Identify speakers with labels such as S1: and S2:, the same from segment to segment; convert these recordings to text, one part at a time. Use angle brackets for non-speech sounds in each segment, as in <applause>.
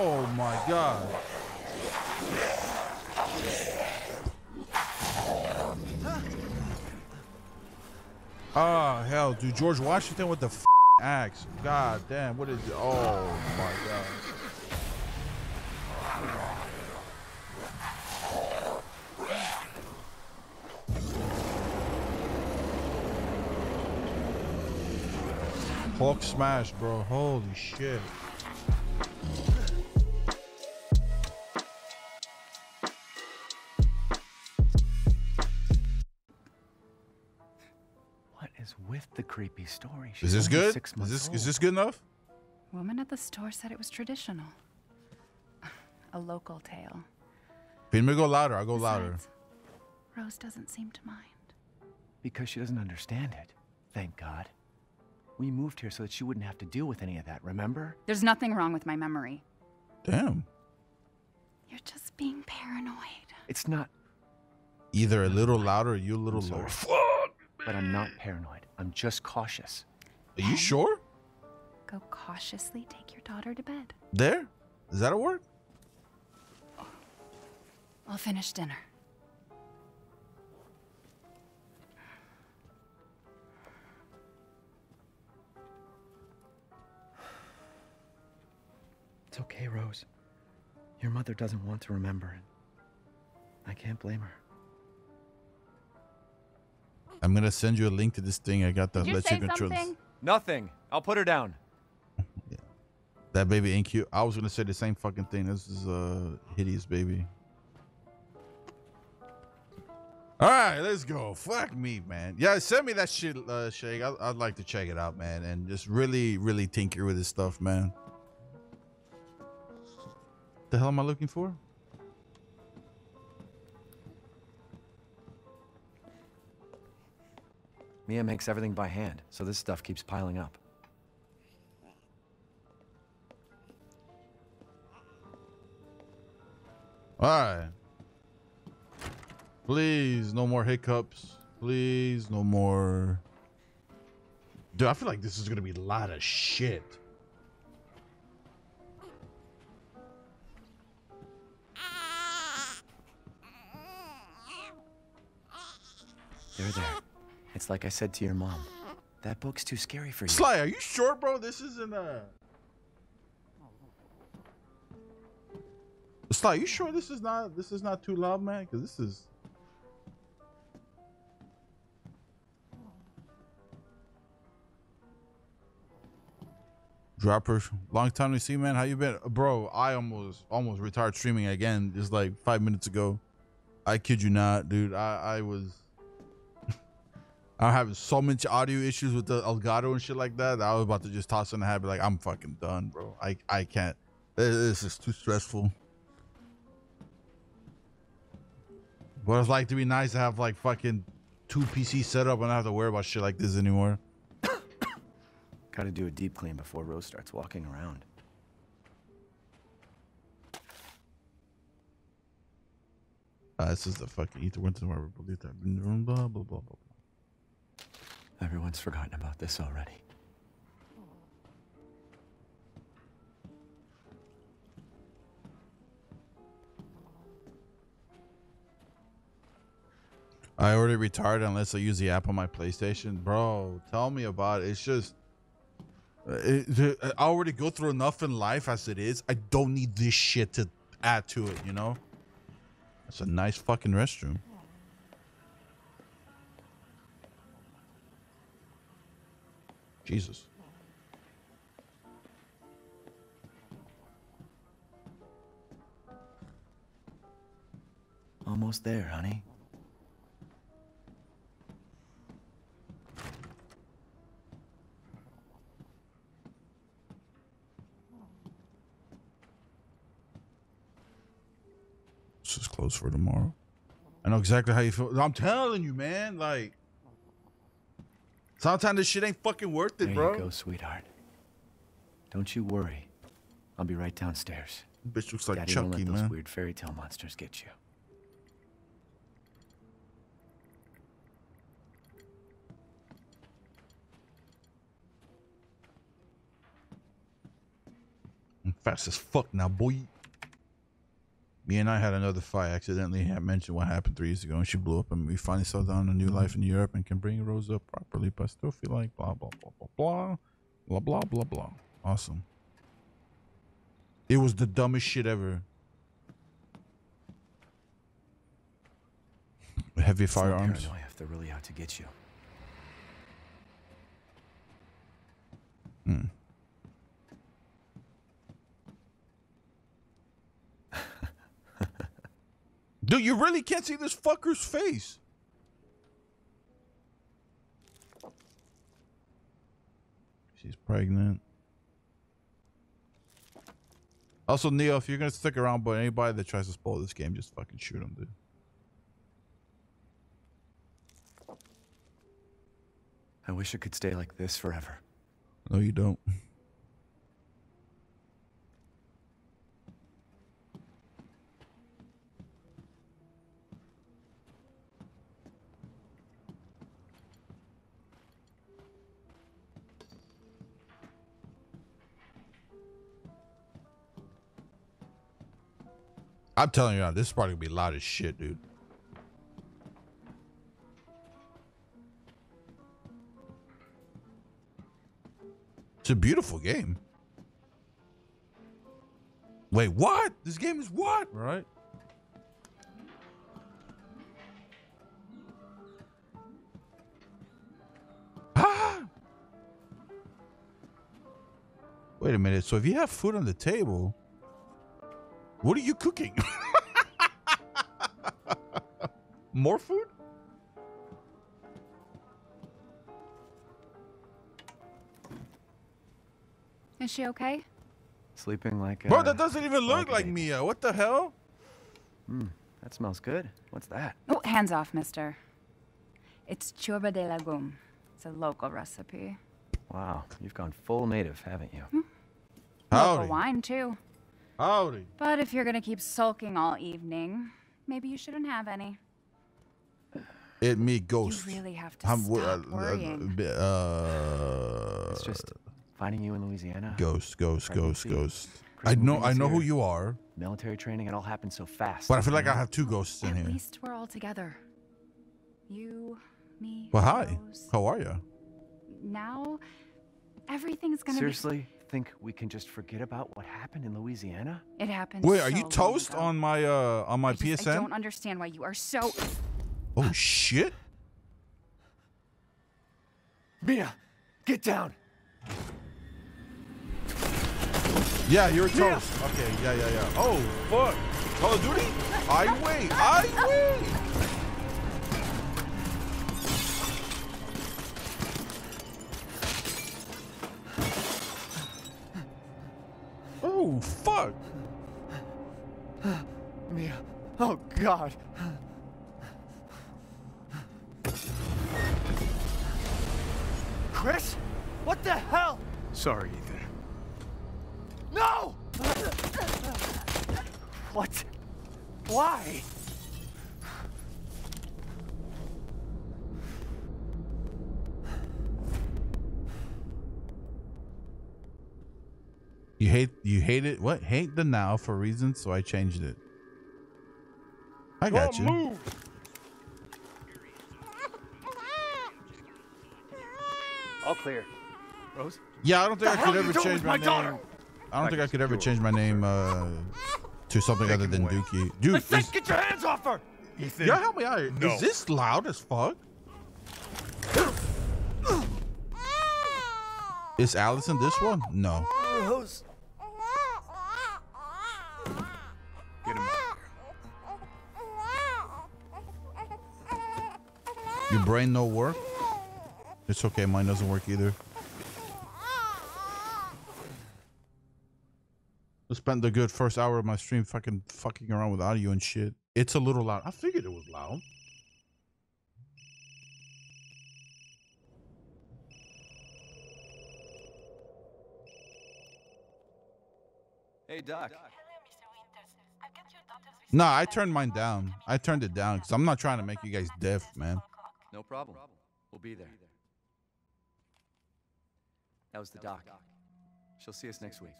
S1: Oh my god. Oh hell, dude, George Washington with the axe. God damn, what is it? Oh my god. Hulk smash, bro. Holy shit.
S2: Creepy story?
S1: Is this good?
S2: Six
S1: Is
S2: months
S1: this is this good enough?
S3: Woman at the store said it was traditional. <sighs> A local tale.
S1: Can we go louder? I'll go louder.
S3: Rose doesn't seem to mind.
S2: Because she doesn't understand it. Thank God. We moved here so that she wouldn't have to deal with any of that, remember?
S3: There's nothing wrong with my memory.
S1: Damn.
S3: You're just being paranoid.
S2: It's not,
S1: Either a little louder or you a little
S2: I'm
S1: lower.
S2: but I'm not paranoid. I'm just cautious.
S1: Are you sure?
S3: Go cautiously take your daughter to bed.
S1: There? Is that a word?
S3: I'll finish dinner.
S2: It's okay, Rose. Your mother doesn't want to remember it. I can't blame her.
S1: I'm gonna send you a link to this thing I got that
S3: Did you
S1: lets you control
S3: something?
S2: Nothing. I'll put her down. <laughs>
S1: that baby ain't cute. I was gonna say the same fucking thing. This is a hideous baby. All right, let's go. Fuck me, man. Yeah, send me that shit, uh, Shake. I, I'd like to check it out, man, and just really, really tinker with this stuff, man. The hell am I looking for?
S2: Mia makes everything by hand, so this stuff keeps piling up.
S1: All right. Please, no more hiccups. Please, no more. Dude, I feel like this is gonna be a lot of shit.
S2: There, there. It's like I said to your mom. That book's too scary for you.
S1: Sly, are you sure, bro? This isn't a. Sly, you sure this is not this is not too loud, man? Because this is. Dropper, long time to see, man. How you been, uh, bro? I almost almost retired streaming again just like five minutes ago. I kid you not, dude. I I was. I'm having so much audio issues with the Elgato and shit like that. that I was about to just toss in the habit like I'm fucking done, bro. I I can't. This is too stressful. But it's like to be nice to have like fucking two PC set up and not have to worry about shit like this anymore. <coughs>
S2: Gotta do a deep clean before Rose starts walking around.
S1: Uh, this is the fucking ether winter whatever believe that blah blah blah blah. blah.
S2: Everyone's forgotten about this already.
S1: I already retired unless I use the app on my PlayStation, bro. Tell me about it. It's just. uh, It, I already go through enough in life as it is. I don't need this shit to add to it, you know? It's a nice fucking restroom. Jesus.
S2: Almost there, honey.
S1: This is close for tomorrow. I know exactly how you feel. I'm telling you, man. Like, sometimes this shit ain't fucking worth it,
S2: There
S1: bro.
S2: you go, sweetheart. Don't you worry. I'll be right downstairs.
S1: Bitch looks like
S2: Daddy won't
S1: Chucky,
S2: let those
S1: man.
S2: weird fairy tale monsters get you.
S1: Fast as fuck now, boy. Me and I had another fight. Accidentally I mentioned what happened three years ago, and she blew up, and we finally settled down a new life in Europe and can bring Rose up properly. But I still feel like blah blah blah blah blah blah blah blah blah. Awesome. It was the dumbest shit ever. Heavy
S4: It's
S1: firearms.
S4: paranoia if they're really out to get you. Hmm.
S1: Dude, you really can't see this fucker's face. She's pregnant. Also, Neo, if you're gonna stick around, but anybody that tries to spoil this game, just fucking shoot him, dude.
S4: I wish it could stay like this forever.
S1: No, you don't. <laughs> I'm telling you this is probably gonna be loud as shit, dude. It's a beautiful game. Wait, what? This game is what? Right? Ah! <gasps> Wait a minute. So if you have food on the table, what are you cooking? <laughs> More food?
S3: Is she okay?
S4: Sleeping like
S1: Bro,
S4: uh,
S1: that doesn't even look
S4: like
S1: like. Mia. What the hell?
S4: Hmm, That smells good. What's that?
S3: Oh, hands off, mister. It's ciorbă de legume. It's a local recipe.
S4: Wow, you've gone full native, haven't you?
S3: Local
S1: Howdy.
S3: wine, too.
S1: Howdy.
S3: But if you're gonna keep sulking all evening, maybe you shouldn't have any.
S1: It me ghost.
S3: You really have to
S1: I'm
S3: stop
S1: uh,
S3: worrying.
S1: uh, uh,
S4: It's just finding you in Louisiana.
S1: ghost, ghost, ghost,
S4: pregnancy,
S1: ghost.
S4: Chris
S1: I know, I know who you are,
S4: Military training, it all happened so fast.
S1: but I feel like I have two ghosts in
S3: At
S1: here.
S3: At least we're all together. You, me,
S1: Well, hi.
S3: Rose.
S1: How are you?
S3: Now, everything's gonna
S4: Seriously, think we can just forget about what happened in Louisiana?
S3: It happened.
S1: Wait, are
S3: so
S1: you toast
S3: ago.
S1: on my uh on my
S3: I just- I don't understand why you are so.
S1: Oh shit!
S4: Mia, get down.
S1: Yeah, you're toast. Okay, yeah, yeah, yeah. Oh fuck! Call of Duty? I wait. I wait. Oh fuck!
S4: Mia. Oh God. Chris? What the hell?
S5: Sorry, Ethan.
S4: No! What? Why?
S1: Hate you hate it. What? Hate the now for reasons, so I changed it. I got you. Move.
S4: All clear. Rose?
S1: Yeah, I don't think I could ever change my,
S4: my
S1: name. I don't think I could ever change my name uh, to something other than Dookie. Dude,
S4: I said get your hands off her!
S5: Ethan.
S1: yeah, help me out. here.
S5: No.
S1: Is this loud as fuck? Is Allison this one? No. Your brain no work? It's okay. Mine doesn't work either. I spent the good first hour of my stream fucking fucking around with audio and shit. It's a little loud. I figured it was loud.
S4: Hey, Doc.
S1: No, I turned mine down. I turned it down because I'm not trying to make you guys deaf, man.
S4: No problem. We'll be there. That was the doc. She'll see us next week.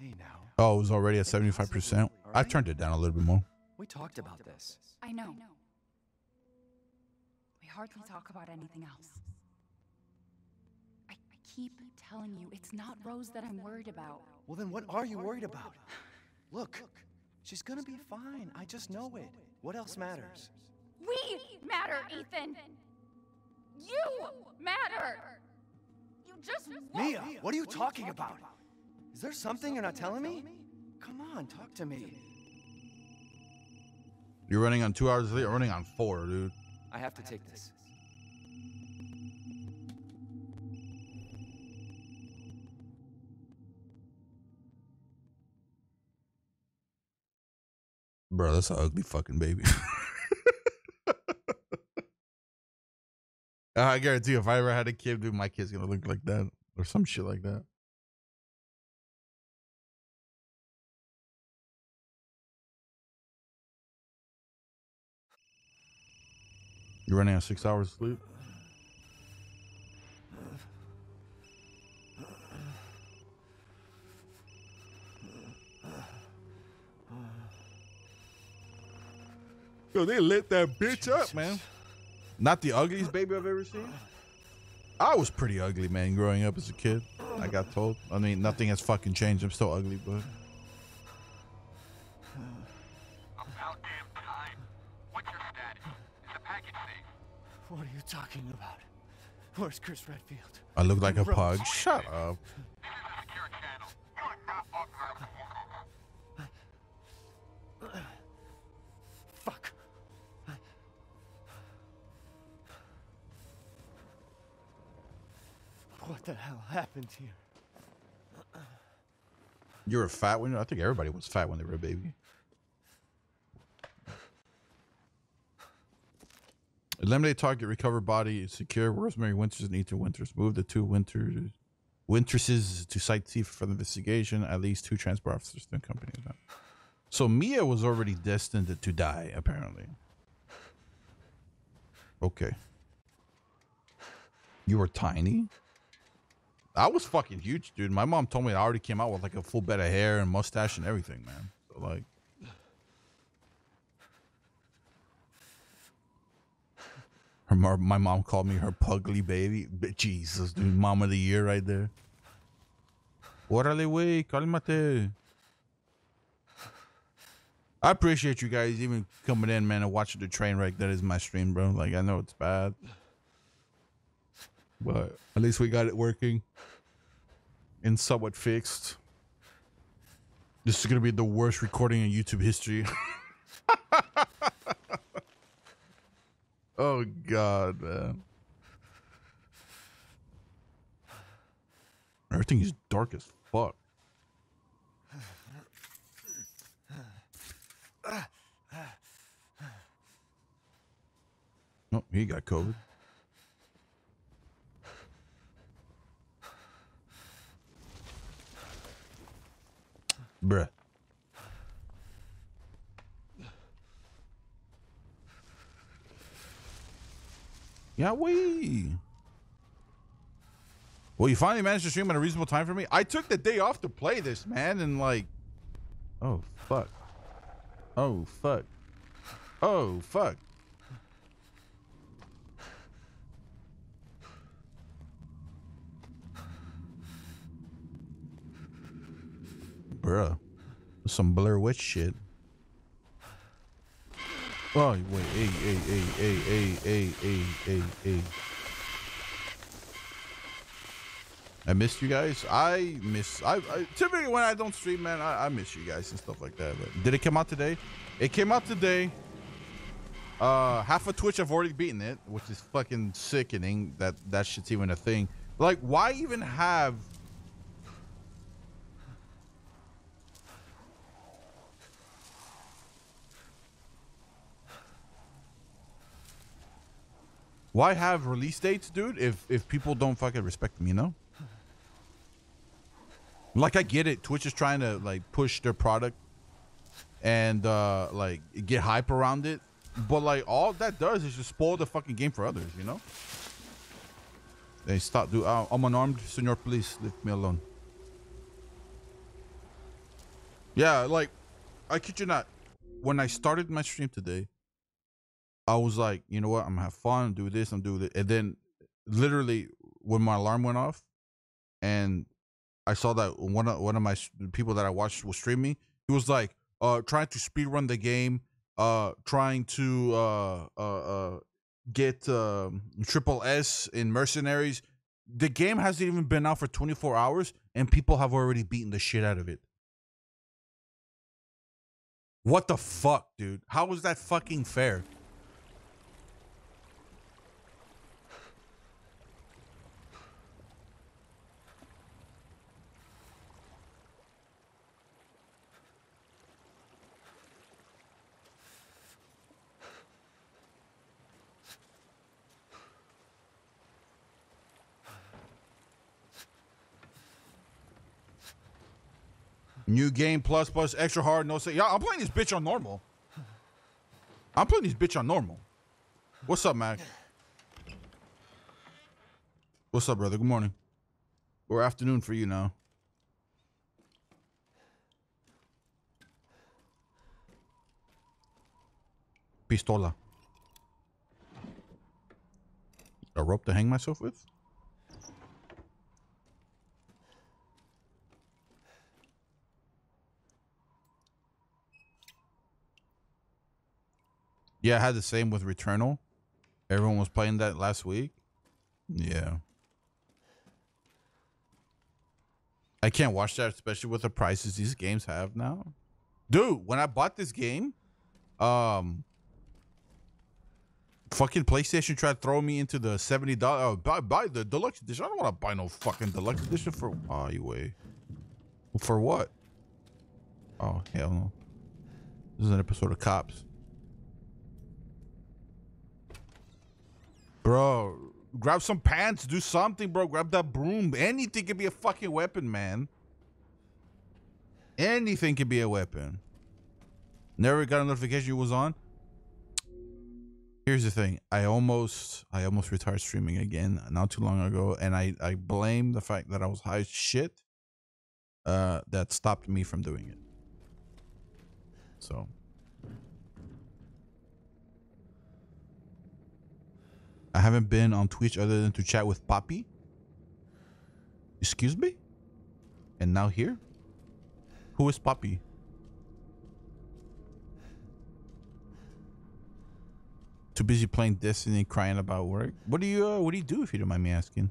S4: Hey now.
S1: Oh, it was already at 75%. I turned it down a little bit more.
S4: We talked about this.
S3: I know. We hardly talk about anything else. I, I keep telling you, it's not Rose that I'm worried about.
S4: Well, then what are you worried about? <sighs> Look, she's gonna be fine. I just know it. What else matters?
S3: We matter, Ethan! You matter! You just
S4: Mia, what are you talking about? Is there something you're not telling me? Come on, talk to me.
S1: You're running on two hours late. I'm running on four, dude.
S4: I have to take this.
S1: Bro, that's an ugly fucking baby. <laughs> I guarantee you, if I ever had a kid, dude, my kid's gonna look like that or some shit like that. You're running on six hours of sleep. Yo, they lit that bitch up, man. Not the ugliest baby I've ever seen. I was pretty ugly, man, growing up as a kid. I got told. I mean, nothing has fucking changed. I'm still ugly, but
S5: About damn time. What's your status? Is the package safe?
S4: What are you talking about? Where's Chris Redfield?
S1: I look like a
S4: Bro.
S1: pug. Shut up.
S4: What the hell happened here?
S1: You were fat when I think everybody was fat when they were a baby. Eliminate target, recover body, secure Rosemary Winters and Ethan Winters. Move the two Winters Wintresses to Site C for the investigation. At least two transport officers to accompany them. So Mia was already destined to die, apparently. Okay. You were tiny? I was fucking huge, dude. My mom told me I already came out with like a full bed of hair and mustache and everything, man. So like, her my mom called me her pugly baby. Jesus, dude, mom of the year right there. what Órale, wey, cálmate. I appreciate you guys even coming in, man, and watching the train wreck that is my stream, bro. Like, I know it's bad, but at least we got it working and somewhat fixed. This is gonna be the worst recording in YouTube history. <laughs> oh god, man. Everything is dark as fuck. Oh, he got COVID. Bruh. Yeah, we. Well, you finally managed to stream at a reasonable time for me. I took the day off to play this, man, and like, oh fuck, oh fuck, oh fuck. Bruh. Some Blair Witch shit. Oh, wait. Hey, hey, hey, hey, hey, hey, hey, hey, hey. I missed you guys. I miss. I, I typically when I don't stream, man, I, I miss you guys and stuff like that. But did it come out today? It came out today. Uh, half of Twitch I've already beaten it, which is fucking sickening that that shit's even a thing. Like, why even have Why have release dates, dude? If if people don't fucking respect them, you know. Like I get it. Twitch is trying to like push their product and uh like get hype around it, but like all that does is just spoil the fucking game for others, you know. They stop. Do uh, I'm unarmed, senor. Please leave me alone. Yeah, like I kid you not. When I started my stream today, I was like, you know what, I'm gonna have fun, do this, I'm doing it. And then literally when my alarm went off and I saw that one of one of my people that I watched was streaming, he was like, uh trying to speed run the game, uh trying to uh uh uh get um triple S in mercenaries. The game hasn't even been out for 24 hours and people have already beaten the shit out of it. What the fuck, dude? How is that fucking fair? New game plus plus extra hard no say. Yeah, I'm playing this bitch on normal. I'm playing this bitch on normal. What's up, Mac? What's up, brother? Good morning. Or afternoon for you now. Pistola. A rope to hang myself with? Yeah, I had the same with Returnal. Everyone was playing that last week. Yeah. I can't watch that, especially with the prices these games have now. Dude, when I bought this game, um, fucking PlayStation tried to throw me into the seventy dollars. Oh, buy, buy the deluxe edition. I don't want to buy no fucking deluxe edition for. Oh, wait. For what? Oh hell no. This is an episode of Cops. Bro, grab some pants, do something, bro. Grab that broom. Anything can be a fucking weapon, man. Anything can be a weapon. Never got a notification you was on. Here's the thing. I almost I almost retired streaming again not too long ago. And I, I blame the fact that I was high as shit. Uh that stopped me from doing it. So I haven't been on Twitch other than to chat with Poppy. Excuse me? And now here? Who is Poppy? Too busy playing Destiny crying about work. What do you uh, what do you do if you don't mind me asking?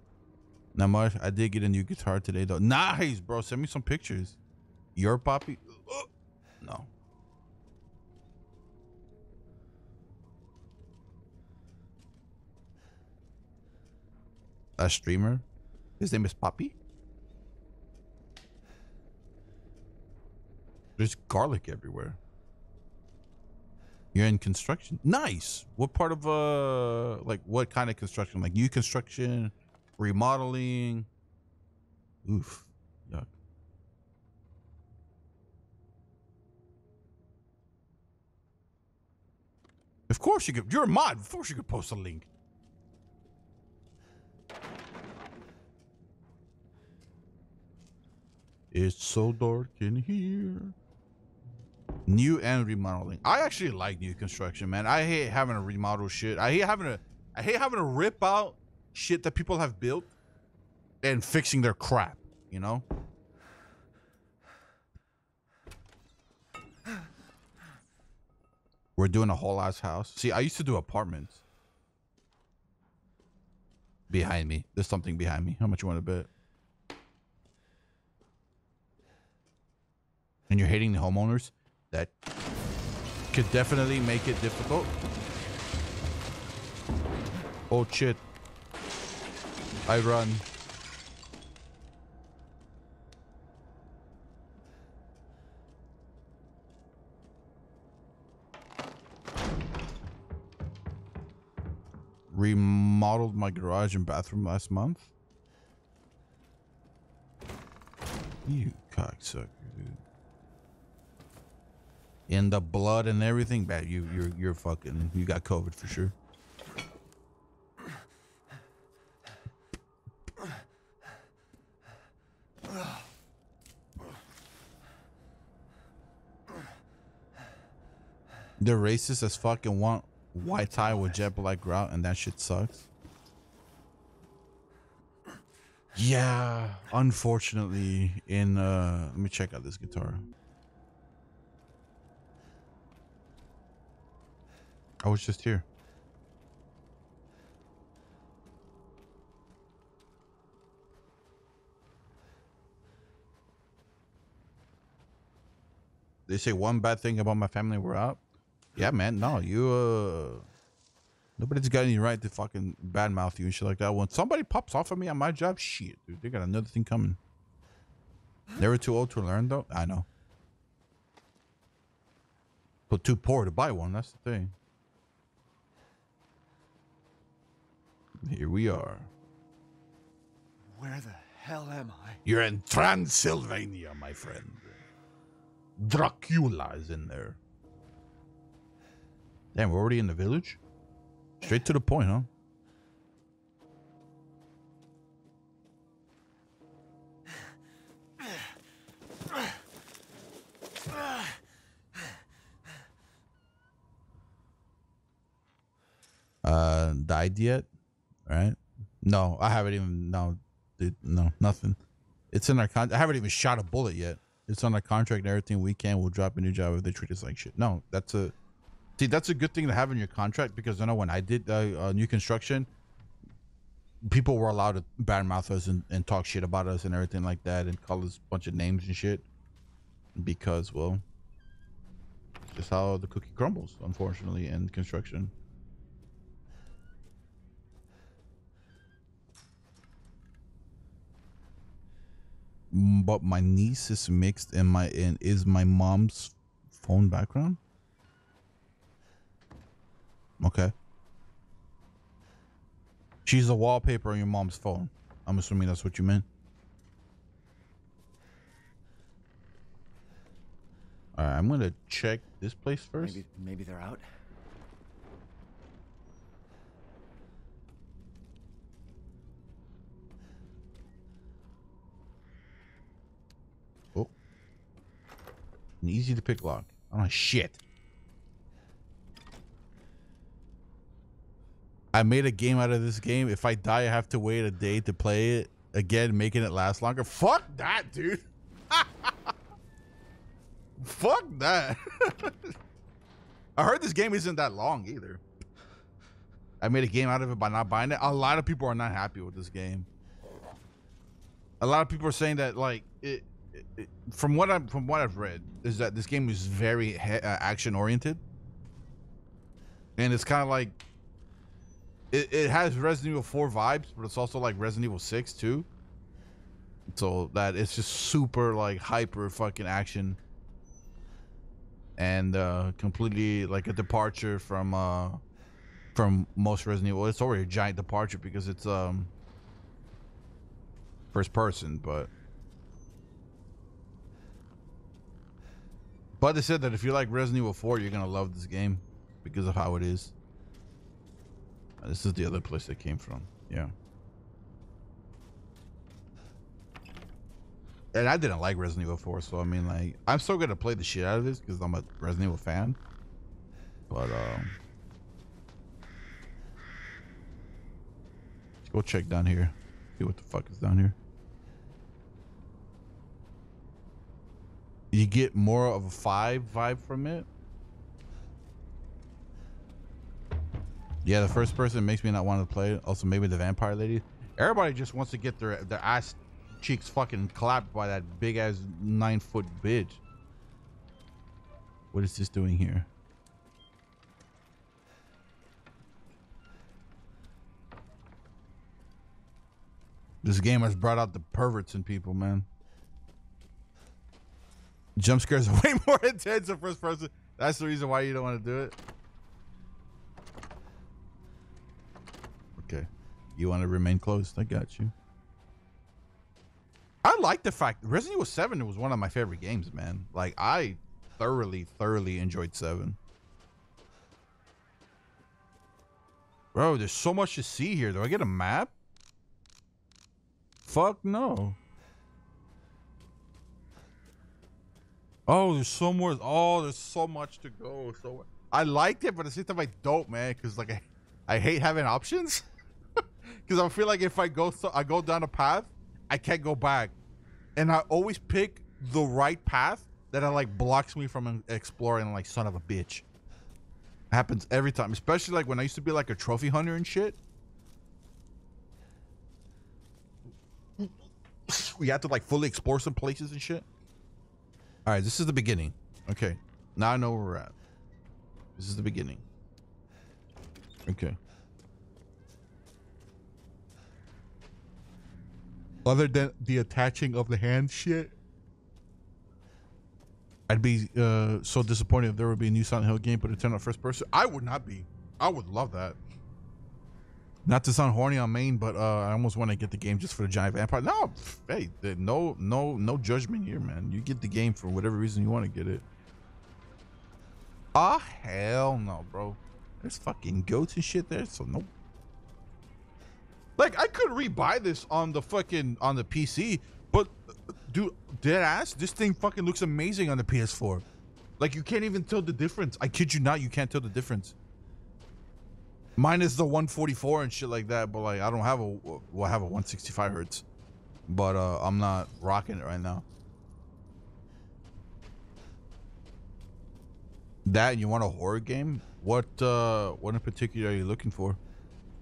S1: Now Marsh, I did get a new guitar today though. Nice, bro. Send me some pictures. Your Poppy? Uh, no. A streamer. His name is Poppy. There's garlic everywhere. You're in construction. Nice. What part of uh like what kind of construction? Like new construction, remodeling. Oof. Yuck. Of course you could. You're a mod. Of course you could post a link. It's so dark in here. New and remodeling. I actually like new construction, man. I hate having to remodel shit. I hate having to I hate having to rip out shit that people have built and fixing their crap, you know? We're doing a whole ass house. See, I used to do apartments. Behind me. There's something behind me. How much you want to bet? And you're hitting the homeowners, that could definitely make it difficult. Oh shit. I run. Remodeled my garage and bathroom last month. You cocksucker, in the blood and everything, bad. You you're you're fucking you got COVID for sure. They're racist as fucking want white tie with jet black grout, and that shit sucks. Yeah, unfortunately, in uh, let me check out this guitar. I was just here. They say one bad thing about my family, we're out. Yeah, man. No, you. uh Nobody's got any right to fucking badmouth you and shit like that. When somebody pops off of me on my job, shit, dude, they got another thing coming. Never too old to learn, though. I know. But too poor to buy one. That's the thing. Here we are.
S4: Where the hell am I?
S1: You're in Transylvania, my friend. Dracula is in there. Damn, we're already in the village? Straight to the point, huh? Uh, died yet? Right? No, I haven't even. No, dude, no, nothing. It's in our con. I haven't even shot a bullet yet. It's on our contract and everything. We can. We'll drop a new job if they treat us like shit. No, that's a. See, that's a good thing to have in your contract because I know when I did uh, uh, new construction, people were allowed to badmouth us and, and talk shit about us and everything like that and call us a bunch of names and shit because, well, just how the cookie crumbles, unfortunately, in construction. But my niece is mixed in my in is my mom's phone background. Okay. She's the wallpaper on your mom's phone. I'm assuming that's what you meant. All right, I'm gonna check this place first.
S4: Maybe maybe they're out.
S1: Easy to pick lock. Oh shit! I made a game out of this game. If I die, I have to wait a day to play it again, making it last longer. Fuck that, dude. <laughs> Fuck that. <laughs> I heard this game isn't that long either. I made a game out of it by not buying it. A lot of people are not happy with this game. A lot of people are saying that like it- from what I'm from what I've read is that this game is very uh, action oriented, and it's kind of like it, it has Resident Evil 4 vibes, but it's also like Resident Evil 6 too. So that it's just super like hyper fucking action and uh completely like a departure from uh from most Resident Evil. It's already a giant departure because it's um first person, but but they said that if you like Resident Evil 4, you're gonna love this game because of how it is. Uh, This is the other place it came from. Yeah. And I didn't like Resident Evil 4, so I mean, like, I'm still gonna play the shit out of this because I'm a Resident Evil fan. But um, let's go check down here. See what the fuck is down here. You get more of a five vibe from it. Yeah, the first person makes me not want to play. Also, maybe the vampire lady. Everybody just wants to get their their ass cheeks fucking clapped by that big ass nine foot bitch. What is this doing here? This game has brought out the perverts in people, man. Jump scares are <laughs> way more intense in first person. That's the reason why you don't want to do it. Okay. You want to remain closed? I got you. I like the fact Resident Evil 7 was one of my favorite games, man. Like I thoroughly, thoroughly enjoyed 7. Bro, there's so much to see here. Do I get a map? Fuck no. Oh, there's so more. Oh, there's so much to go. So I liked it, but at the same time I don't, man, because like I, I hate having options. <laughs> Because I feel like if I go th- I go down a path, I can't go back, and I always pick the right path that I like blocks me from exploring. Like son of a bitch. Happens every time, especially like when I used to be like a trophy hunter and shit. <laughs> We had to like fully explore some places and shit. All right, this is the beginning. Okay, now I know where we're at. This is the beginning. Okay. Other than the attaching of the hand shit, I'd be uh, so disappointed if there would be a new Silent Hill game, but it turned out first person. I would not be. I would love that. Not to sound horny on main, but uh, I almost want to get the game just for the giant vampire. No, hey, no, no, no judgment here, man. You get the game for whatever reason you want to get it. Ah, hell no, bro. There's fucking goats and shit there, so nope. Like I could rebuy this on the fucking on the PC, but dude, dead ass, this thing fucking looks amazing on the PS4. Like you can't even tell the difference. I kid you not, you can't tell the difference. Minus the 144 and shit like that, but like I don't have a well, I have a 165 hertz, but uh I'm not rocking it right now. That you want a horror game? What uh what in particular are you looking for?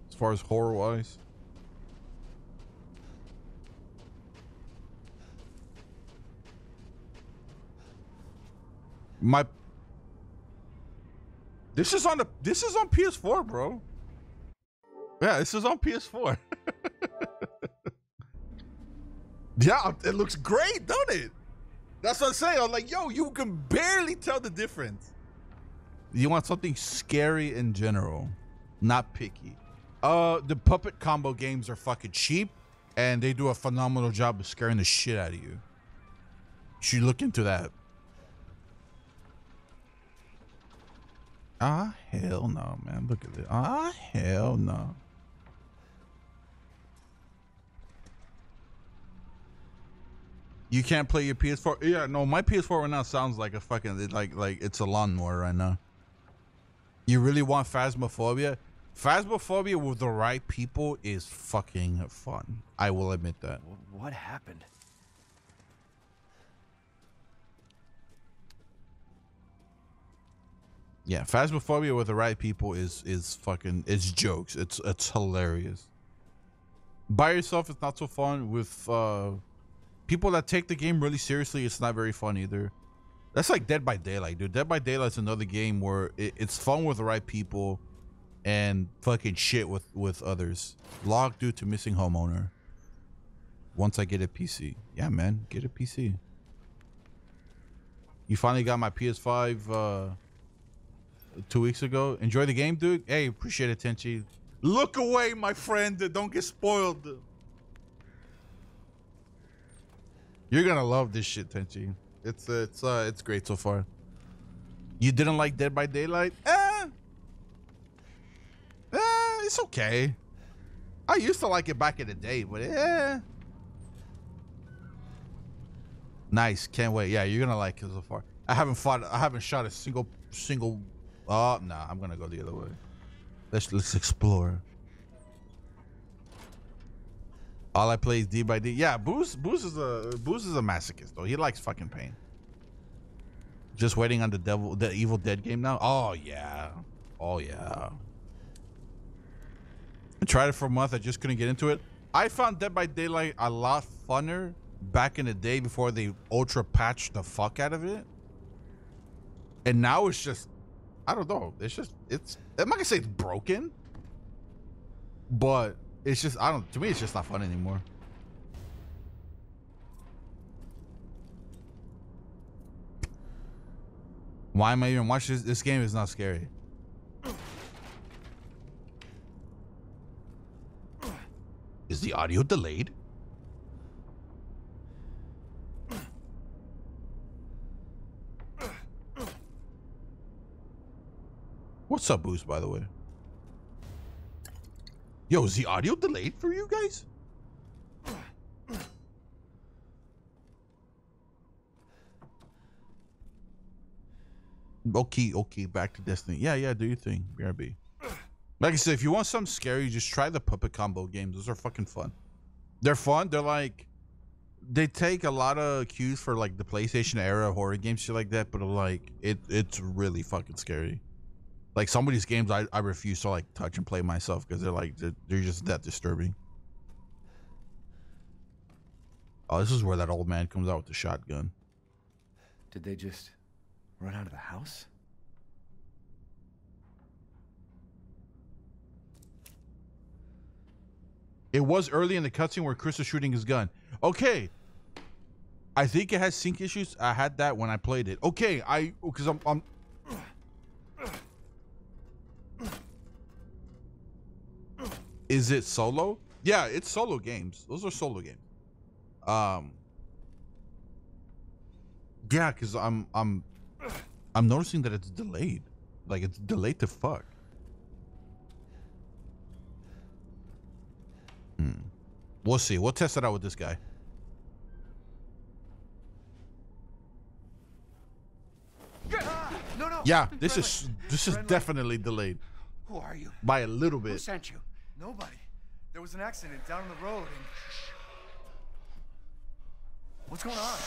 S1: As far as horror wise? My This is on the this is on PS4, bro. Yeah, this is on PS4. <laughs> yeah, it looks great, don't it? That's what I'm saying. I'm like, yo, you can barely tell the difference. You want something scary in general, not picky. Uh, the puppet combo games are fucking cheap, and they do a phenomenal job of scaring the shit out of you. You should look into that. Ah, hell no, man. Look at it. Ah, hell no. You can't play your PS4. Yeah, no, my PS4 right now sounds like a fucking like like it's a lawnmower right now. You really want Phasmophobia? Phasmophobia with the right people is fucking fun. I will admit that.
S4: What happened?
S1: Yeah, Phasmophobia with the right people is is fucking it's jokes. It's it's hilarious. By yourself, it's not so fun. With uh, people that take the game really seriously, it's not very fun either. That's like Dead by Daylight, dude. Dead by Daylight is another game where it, it's fun with the right people, and fucking shit with with others. Log due to missing homeowner. Once I get a PC, yeah, man, get a PC. You finally got my PS5 uh, two weeks ago. Enjoy the game, dude. Hey, appreciate it, Tenchi. Look away, my friend. Don't get spoiled. You're gonna love this shit, Tenchi. It's uh, it's uh, it's great so far. You didn't like Dead by Daylight? Eh, eh, it's okay. I used to like it back in the day, but eh. Nice, can't wait. Yeah, you're gonna like it so far. I haven't fought. I haven't shot a single single. Oh, nah, I'm gonna go the other way. Let's let's explore. All I play is D by D. Yeah, Booze Booze is a Booze is a masochist though. He likes fucking pain. Just waiting on the devil the Evil Dead game now. Oh yeah. Oh yeah. I tried it for a month. I just couldn't get into it. I found Dead by Daylight a lot funner back in the day before they ultra patched the fuck out of it. And now it's just I don't know. It's just it's I'm not gonna say it's broken. But it's just I don't to me it's just not fun anymore. Why am I even watching this? This game is not scary. Is the audio delayed? What's up, Boost, by the way? Yo, is the audio delayed for you guys? Okay, okay, back to Destiny. Yeah, yeah, do your thing. BRB. Like I said, if you want something scary, just try the puppet combo games. Those are fucking fun. They're fun. They're like they take a lot of cues for like the PlayStation era horror games, shit like that, but like it it's really fucking scary. Like some of these games I, I refuse to like touch and play myself because they're like they're, they're just that disturbing. Oh, this is where that old man comes out with the shotgun.
S4: Did they just run out of the house?
S1: It was early in the cutscene where Chris was shooting his gun. Okay. I think it has sync issues. I had that when I played it. Okay, I because I'm, I'm Is it solo? Yeah, it's solo games. Those are solo games. Um Yeah, cuz I'm I'm I'm noticing that it's delayed. Like it's delayed to fuck. Hmm. We'll see. We'll test it out with this guy.
S4: No, no.
S1: Yeah, this is this is definitely delayed
S4: Who are you?
S1: by a little
S4: Who
S1: bit.
S4: sent you? Nobody. There was an accident down the road and. What's going on?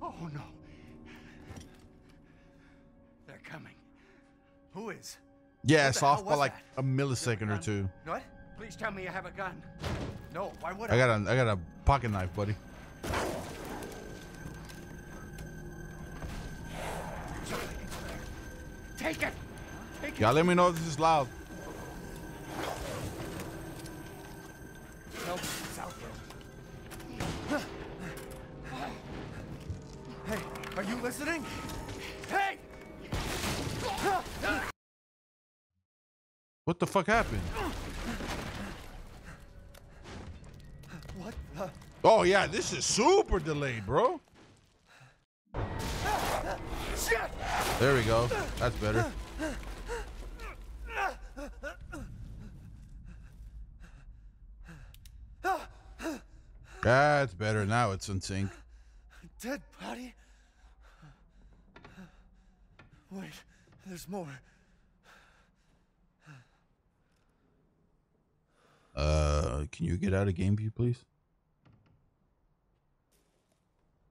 S4: Oh no. They're coming. Who is?
S1: Yeah,
S4: What
S1: it's off by like
S4: that?
S1: a millisecond or two.
S4: What?
S5: Please tell me you have a gun.
S4: No, why would
S1: I? I got a I got a pocket knife, buddy.
S5: Take it! Take it!
S1: Y'all let me know if this is loud.
S4: No, it's out there. Hey, are you listening?
S5: Hey!
S1: What the fuck happened?
S4: What the?
S1: Oh yeah, this is super delayed, bro. There we go. That's better. That's better. Now it's in sync.
S4: Dead body? Wait, there's more.
S1: Uh, can you get out of game view, please?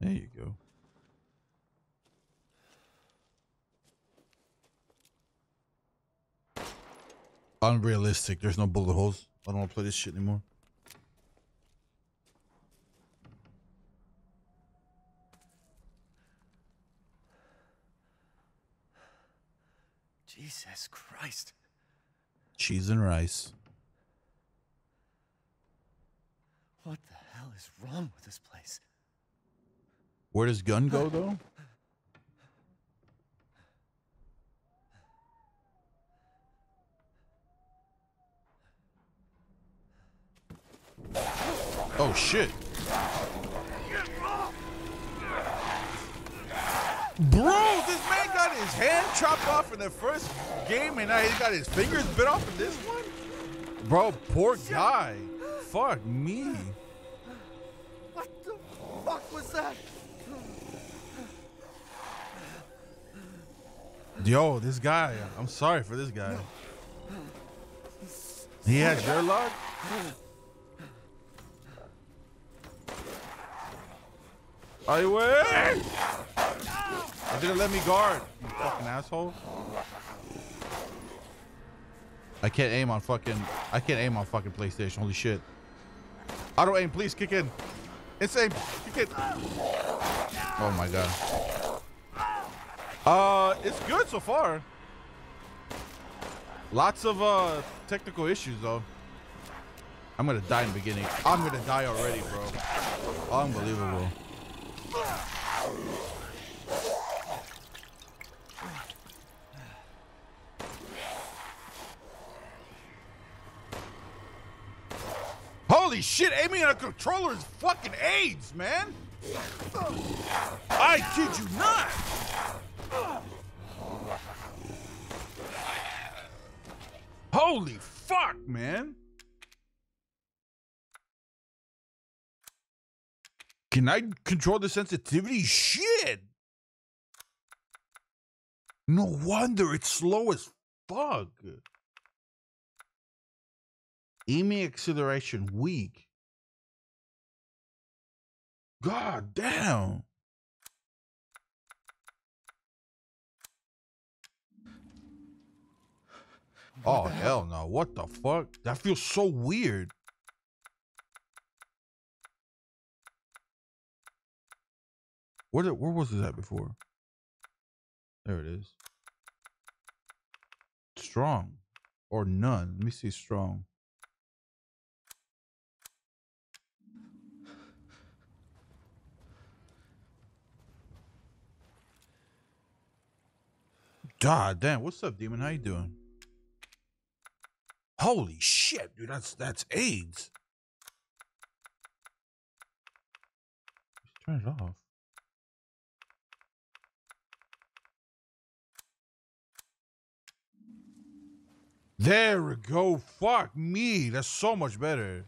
S1: There you go. Unrealistic. There's no bullet holes. I don't want to play this shit anymore.
S4: Jesus Christ.
S1: Cheese and rice.
S4: What the hell is wrong with this place?
S1: Where does gun go though? Oh shit. Bro, this man got his hand chopped off in the first game and now he got his fingers bit off in this one? Bro, poor guy. Fuck me.
S4: What the fuck was that?
S1: Yo, this guy. I'm sorry for this guy. He has your luck? I wait! I didn't let me guard, you fucking asshole. I can't aim on fucking I can't aim on fucking PlayStation, holy shit. Auto aim, please kick in. It's aim, kick in. Oh my god. Uh, it's good so far. Lots of uh technical issues though. I'm gonna die in the beginning. I'm gonna die already, bro. Unbelievable. Holy shit, aiming at a controller is fucking AIDS, man. I kid you not. Holy fuck, man. Can I control the sensitivity? Shit. No wonder it's slow as fuck. Aiming acceleration weak. God damn. Oh hell no! What the fuck? That feels so weird. Where did, where was it at before? There it is. Strong or none. Let me see strong. God damn, what's up, demon? How you doing? Holy shit, dude, that's that's AIDS. Turn it off. There we go. Fuck me. That's so much better.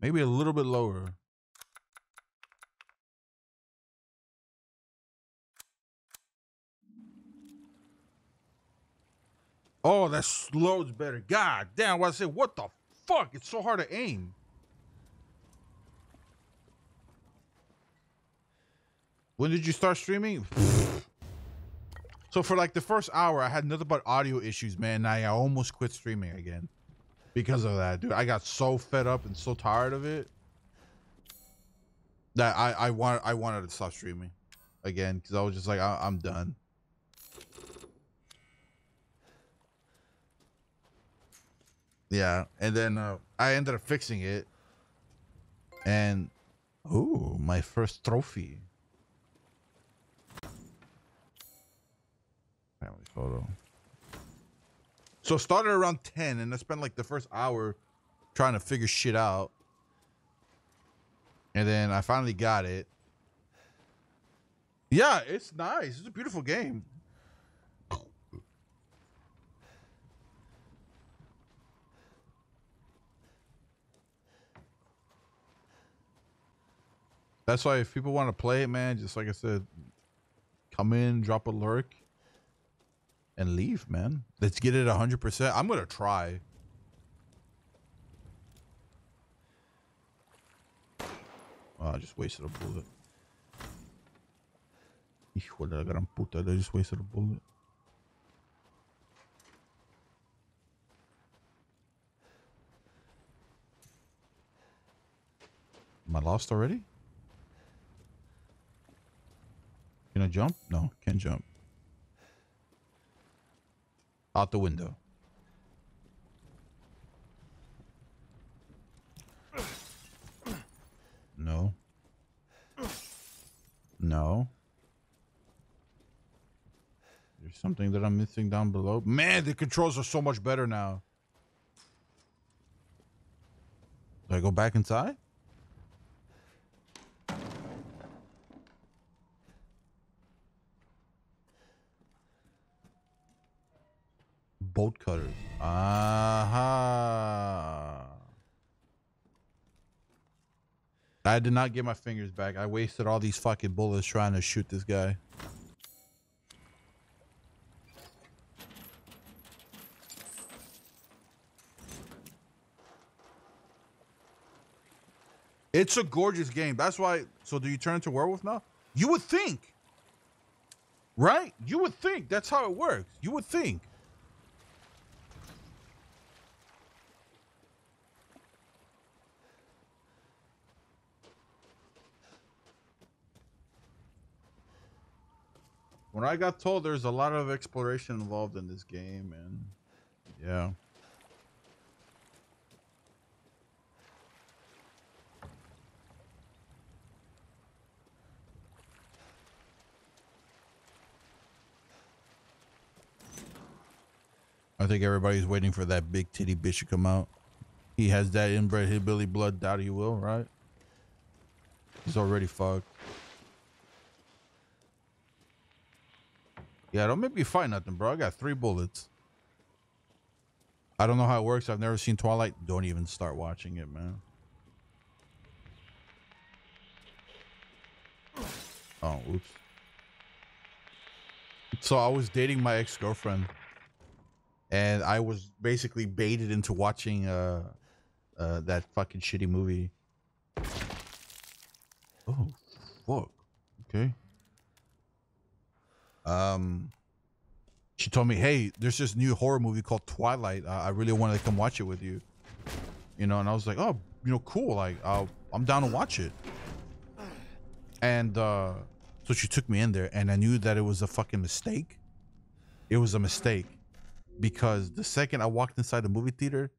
S1: Maybe a little bit lower. Oh, that loads better. God damn, what I said, what the fuck? It's so hard to aim. When did you start streaming? <laughs> so for like the first hour, I had nothing but audio issues, man. I almost quit streaming again because of that, dude. I got so fed up and so tired of it that I I want I wanted to stop streaming again because I was just like I, I'm done. Yeah, and then uh, I ended up fixing it, and ooh, my first trophy. Family photo. So started around ten, and I spent like the first hour trying to figure shit out, and then I finally got it. Yeah, it's nice. It's a beautiful game. That's why if people want to play it, man, just like I said, come in, drop a lurk, and leave, man. Let's get it 100%. I'm going to try. Oh, I just wasted a bullet. Hijo de la gran puta, I just wasted a bullet. Am I lost already? Can I jump? No, can't jump. Out the window. No. No. There's something that I'm missing down below. Man, the controls are so much better now. Do I go back inside? Bolt cutters. Aha. I did not get my fingers back. I wasted all these fucking bullets trying to shoot this guy. It's a gorgeous game. That's why. So, do you turn into werewolf now? You would think, right? You would think that's how it works. You would think. When I got told there's a lot of exploration involved in this game, and yeah. I think everybody's waiting for that big titty bitch to come out. He has that inbred hillbilly blood, doubt he will, right? He's already fucked. Yeah, don't make me fight nothing, bro. I got three bullets. I don't know how it works. I've never seen Twilight. Don't even start watching it, man. Oh, oops. So I was dating my ex-girlfriend and I was basically baited into watching uh, uh, that fucking shitty movie. Oh, fuck. Okay. Um, she told me, "Hey, there's this new horror movie called Twilight. Uh, I really wanted to come watch it with you." You know, and I was like, "Oh, you know, cool. Like, I'll, I'm down to watch it." And uh, so she took me in there, and I knew that it was a fucking mistake. It was a mistake because the second I walked inside the movie theater,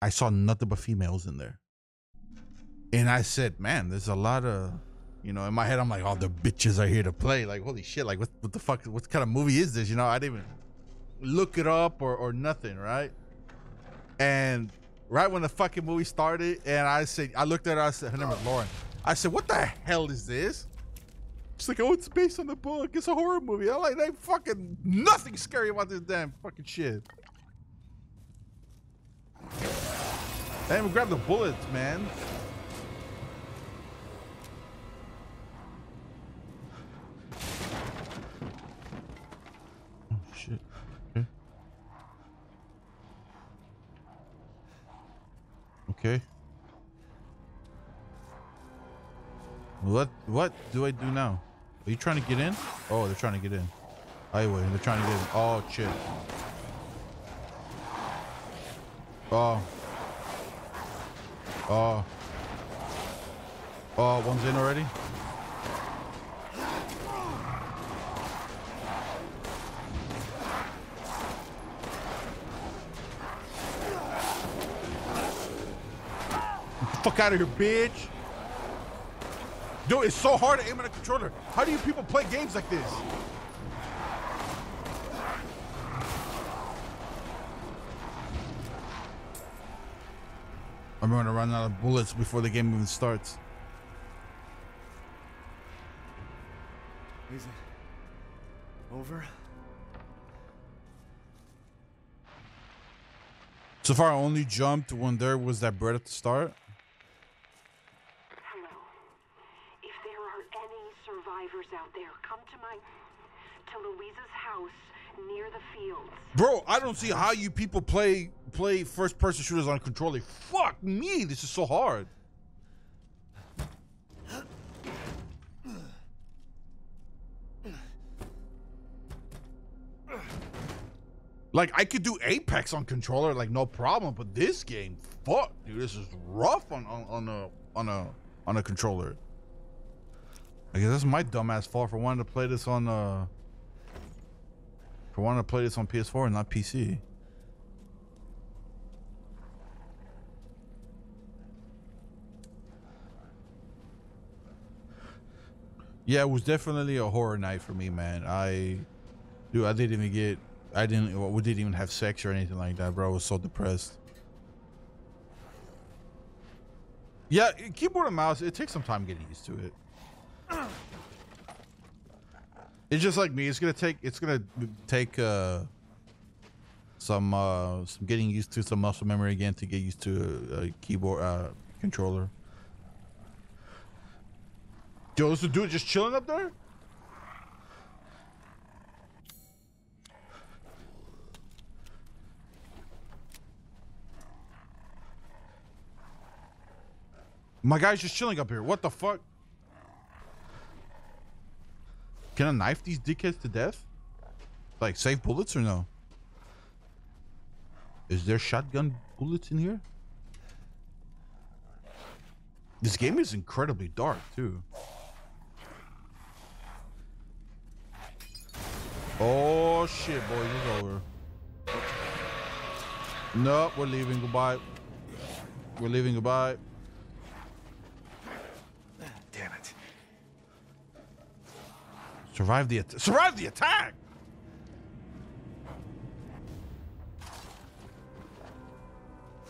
S1: I saw nothing but females in there. And I said, man, there's a lot of, you know, in my head, I'm like, oh, the bitches are here to play. Like, holy shit, like, what, what the fuck, what kind of movie is this? You know, I didn't even look it up or, or nothing, right? And right when the fucking movie started, and I said, I looked at her, I said, her name was Lauren. I said, what the hell is this? She's like, oh, it's based on the book. It's a horror movie. I'm like, ain't fucking nothing scary about this damn fucking shit. Even grab the bullets, man. Okay. What what do I do now? Are you trying to get in? Oh, they're trying to get in. Highway, they're trying to get in. Oh shit. Oh. Oh. Oh, one's in already? Fuck out of here, bitch! Dude, it's so hard to aim at a controller. How do you people play games like this? I'm to run out of bullets before the game even starts.
S4: Is it over?
S1: So far, I only jumped when there was that bird at the start.
S6: Hello. If there are any survivors out there, come to my to Luiza's house near the fields.
S1: Bro, I don't see how you people play play first person shooters on a controller. Fuck me, this is so hard. Like I could do Apex on controller, like no problem, but this game, fuck, dude, this is rough on on, on a on a on a controller. I guess that's my dumbass fault for wanting to play this on uh for wanting to play this on PS4 and not PC. Yeah, it was definitely a horror night for me, man. I, dude, I didn't even get, I didn't, we didn't even have sex or anything like that, bro. I was so depressed. Yeah, keyboard and mouse, it takes some time getting used to it. It's just like me. It's gonna take. It's gonna take uh, some uh, some getting used to some muscle memory again to get used to a, a keyboard uh, controller. Yo, this dude just chilling up there. My guy's just chilling up here. What the fuck? Can I knife these dickheads to death? Like save bullets or no? Is there shotgun bullets in here? This game is incredibly dark too. Oh shit, boys, it's over. Nope, we're leaving. Goodbye. We're leaving. Goodbye.
S4: Damn it.
S1: Survive the. Survive the attack.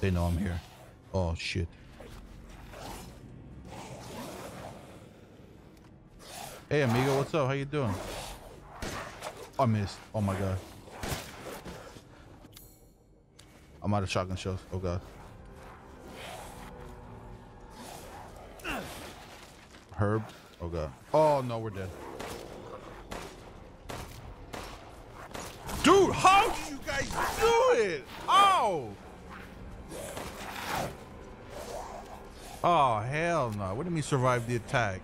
S1: They know I'm here. Oh shit. Hey amigo, what's up? How you doing? I missed. Oh my god. I'm out of shotgun shells. Oh god. Herb. Oh god. Oh no, we're dead. Dude, how do you guys do it? Oh! Oh, hell no. What do you mean survive the attack?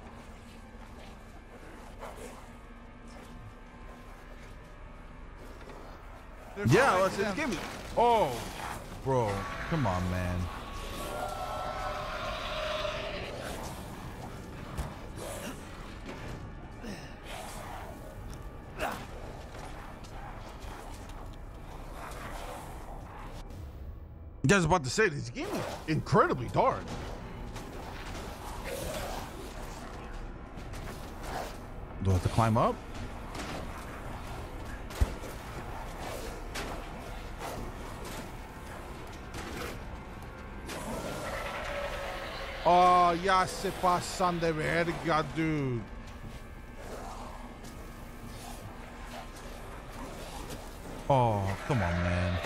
S1: Yeah, let's just give me. Oh, bro, come on, man. I was about to say this game is incredibly dark. Do I have to climb up? Oh, ya se pasan de verga, dude. Oh, come on, man.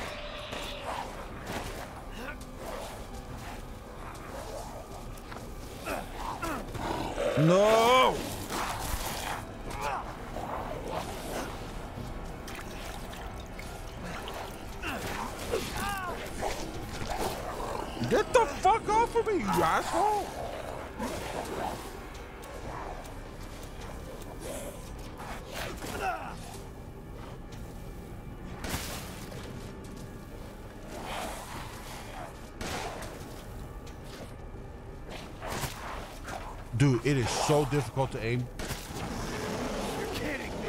S1: No! Get the fuck off of me, you asshole! Difficult to aim.
S4: You're kidding me.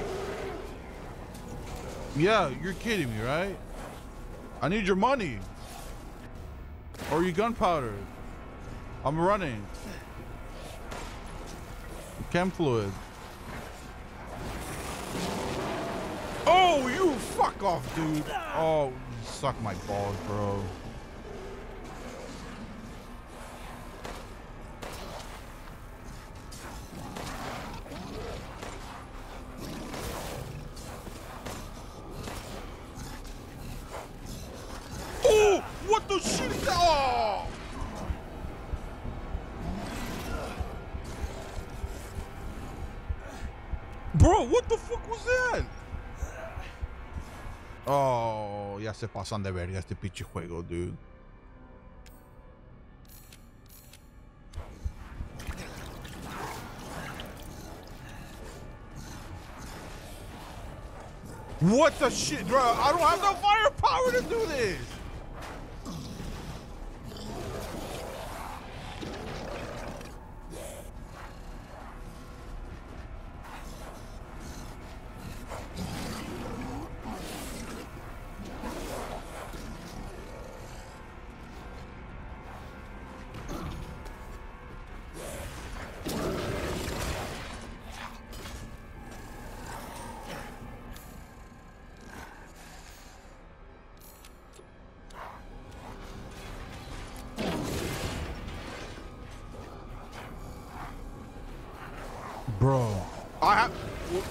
S1: Yeah, you're kidding me, right? I need your money. Or your gunpowder. I'm running. Chem fluid. Oh, you fuck off, dude. Oh, you suck my balls, bro. Pasan de verga este pinche juego, dude. What the shit, bro? I don't have no firepower to do this.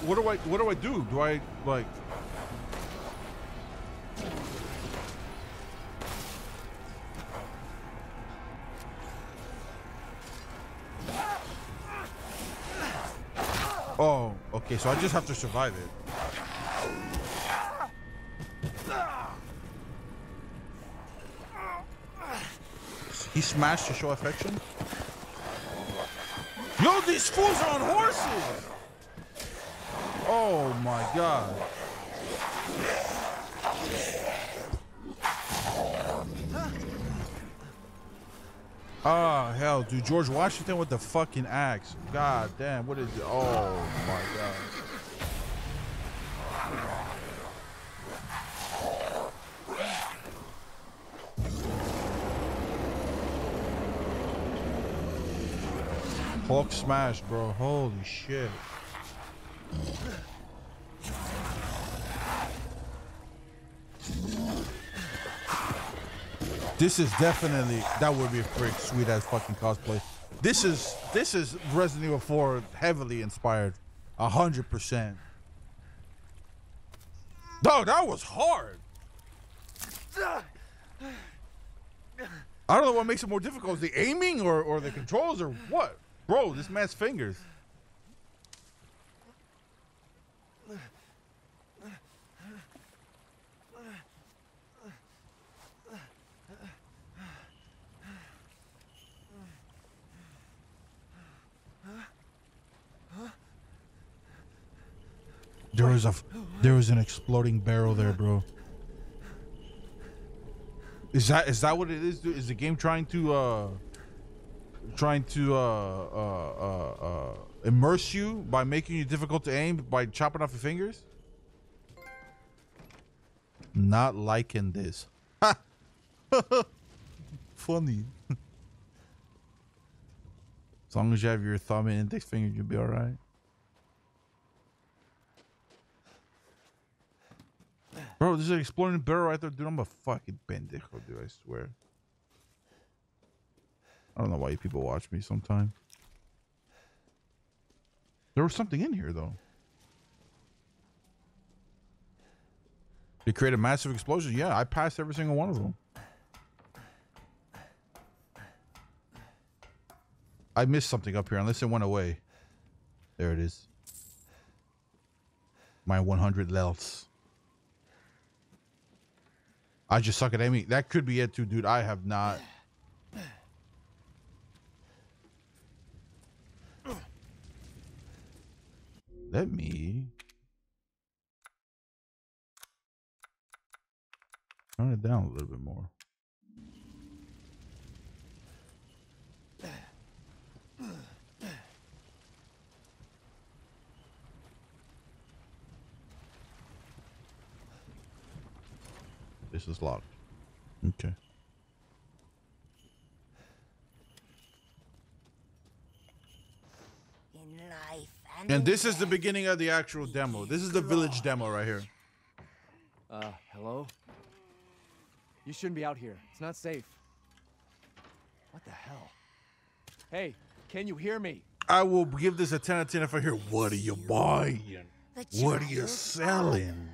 S1: What do I? What do I do? Do I like? Oh, okay. So I just have to survive it. He smashed to show affection. Yo, these fools are on horses! Oh my god. Oh hell, dude, George Washington with the fucking axe. God damn, what is it? Oh my god. Hulk smash, bro. Holy shit. This is definitely that would be a pretty sweet ass fucking cosplay. This is this is Resident Evil 4 heavily inspired. A hundred percent. Dog, that was hard. I don't know what makes it more difficult. The aiming or, or the controls or what? Bro, this man's fingers. There was a, there was an exploding barrel there, bro. Is that is that what it is? Is the game trying to uh, trying to uh, uh, uh, uh, immerse you by making you difficult to aim by chopping off your fingers? Not liking this. <laughs> Funny. <laughs> as long as you have your thumb and index finger, you'll be all right. Bro, there's an exploding barrel right there, dude. I'm a fucking pendejo, dude. I swear. I don't know why you people watch me sometimes. There was something in here, though. They create a massive explosion. Yeah, I passed every single one of them. I missed something up here, unless it went away. There it is. My 100 lels. I just suck at aiming. That could be it too, dude. I have not. Let me turn it down a little bit more. This is locked. Okay.
S7: In life and,
S1: And
S7: in
S1: this is the beginning of the actual demo. This is the village demo right here.
S4: Uh, hello? You shouldn't be out here. It's not safe. What the hell? Hey, can you hear me?
S1: I will give this a 10 out of 10 if I hear, What are you buying? What are you selling?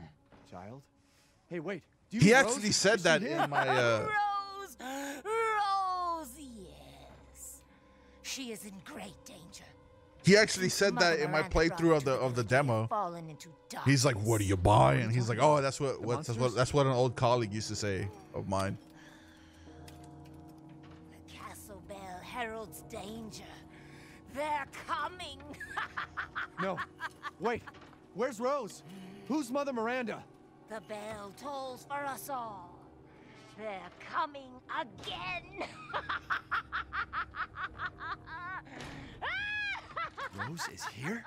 S4: Child? Hey, wait. Do you
S1: He
S4: mean
S1: actually said that in my. uh <laughs>
S7: Rose! Rose, yes. She is in great danger.
S1: He actually said
S7: Mother
S1: that in my playthrough of the of the demo. He's like, "What are you buying?" He's like, "Oh, that's what, what that's what that's what an old colleague used to say of mine."
S7: The castle bell heralds danger. They're coming. <laughs>
S4: No. Wait. Where's Rose? Who's Mother Miranda?
S7: The bell tolls for us all. They're coming again. <laughs>
S4: Rose is here?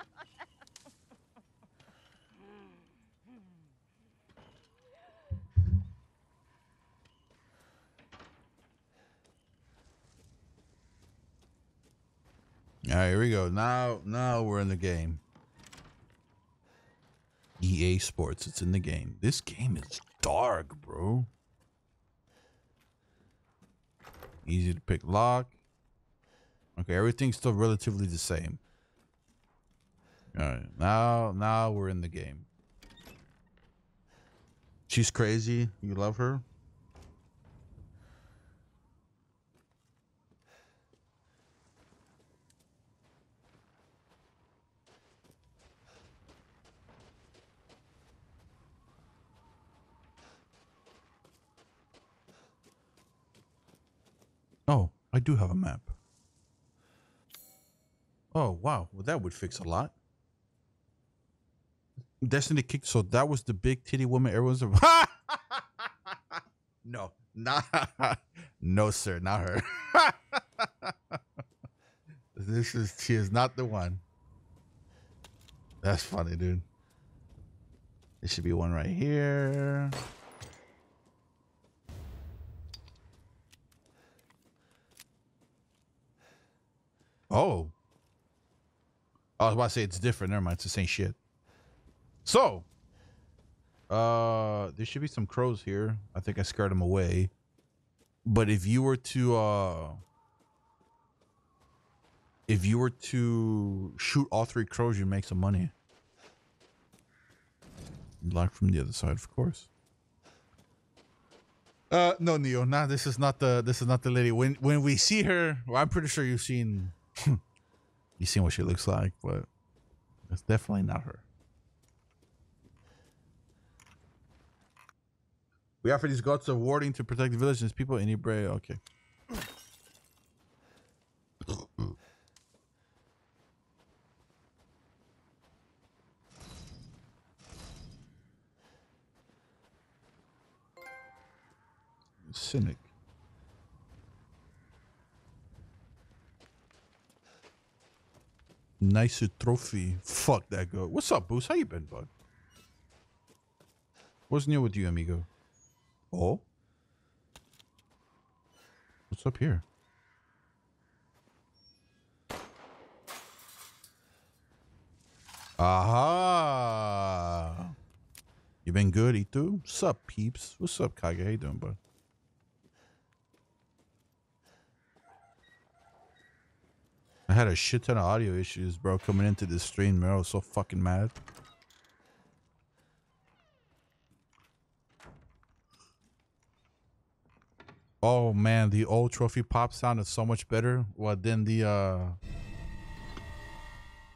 S1: All right, here we go. Now, now we're in the game. EA Sports, it's in the game. This game is dark, bro. Easy to pick lock. Okay, everything's still relatively the same. All right, now, now we're in the game. She's crazy. You love her. Oh, I do have a map. Oh, wow. Well, that would fix a lot. Destiny kicked. So that was the big titty woman. Everyone's. <laughs> no, not. <laughs> no, sir, not her. <laughs> this is. She is not the one. That's funny, dude. There should be one right here. Oh. I was about to say it's different. Never mind. It's the same shit. So, uh, there should be some crows here. I think I scared them away. But if you were to, uh, if you were to shoot all three crows, you make some money. Block from the other side, of course. Uh, no, Neo. Nah, this is not the this is not the lady. When when we see her, well, I'm pretty sure you've seen you seen what she looks like, but it's definitely not her. We offer these gods a warning to protect the village and its people in Ibrae. Okay. Cynic. Nice trophy. Fuck that girl. What's up, Boost? How you been, bud? What's new with you, amigo? Oh? What's up here? Aha! You been good, Itu? What's up, peeps? What's up, Kage? How you doing, bud? I had a shit ton of audio issues, bro, coming into this stream, man. I was so fucking mad. Oh man, the old trophy pop sounded so much better. What than the uh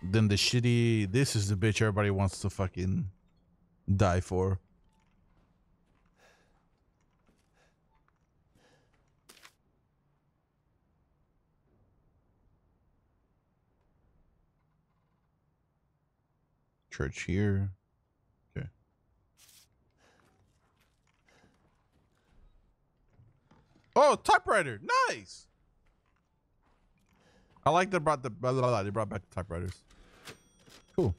S1: than the shitty this is the bitch everybody wants to fucking die for. Church here. Okay. Oh, typewriter. Nice. I like they brought the blah, blah, blah, they brought back the typewriters. Cool.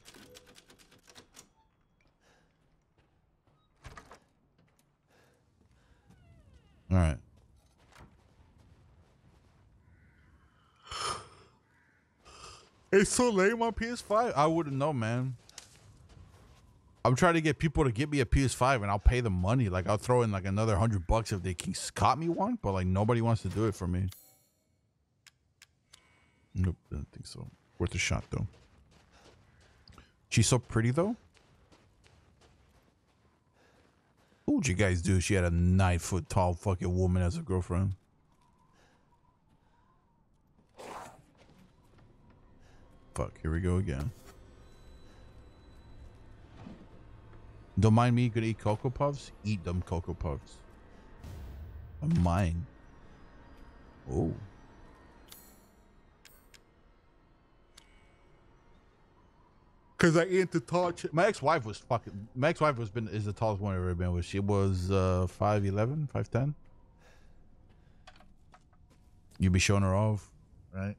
S1: All right. It's so lame on PS5. I wouldn't know, man. I'm trying to get people to get me a PS5 and I'll pay them money. Like I'll throw in like another hundred bucks if they can cop me one, but like nobody wants to do it for me. Nope, I don't think so. Worth a shot though. She's so pretty though. What would you guys do she had a nine foot tall fucking woman as a girlfriend? Fuck, here we go again. Don't mind me, gonna eat Cocoa Puffs? Eat them Cocoa Puffs. I'm mine. Oh. Cause I ain't the tall chick. My ex-wife was fucking. My ex-wife was been is the tallest one I've ever been with. She was uh 5'11", 5'10". You be showing her off, right?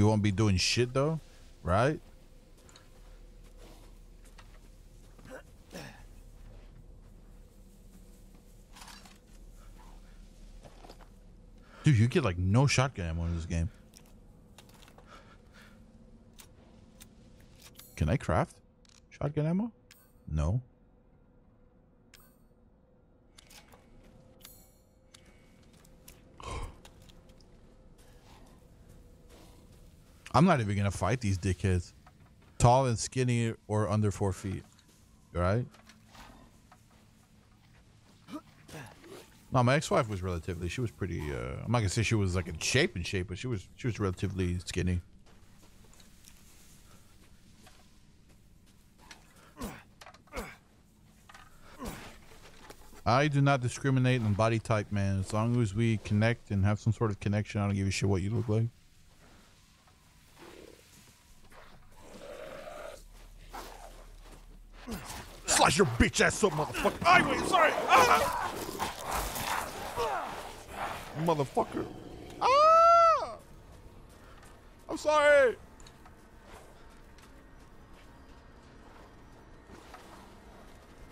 S1: We won't be doing shit though, right? Dude, you get like no shotgun ammo in this game. Can I craft shotgun ammo? No. I'm not even gonna fight these dickheads. Tall and skinny or under four feet. Right? No, my ex-wife was relatively. She was pretty. Uh, I'm not gonna say she was like in shape and shape, but she was. She was relatively skinny. I do not discriminate on body type, man. As long as we connect and have some sort of connection, I don't give a shit what you look like. Your bitch ass up, motherfucker. Ay, wait, sorry. Ah! Motherfucker. Ah! I'm sorry.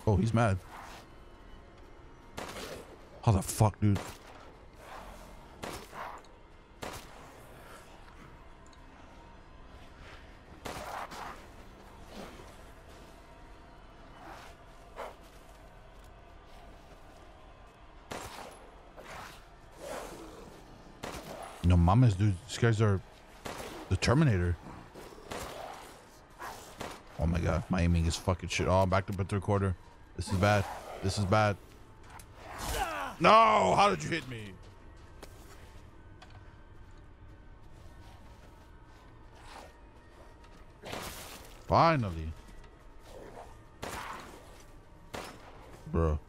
S1: Oh, he's mad. How the fuck, dude? Mamas, dude. These guys are the Terminator. Oh my god, my aiming is fucking shit. Oh, I'm back to the third quarter. This is bad. This is bad. No, how did you hit me? Finally. Bro.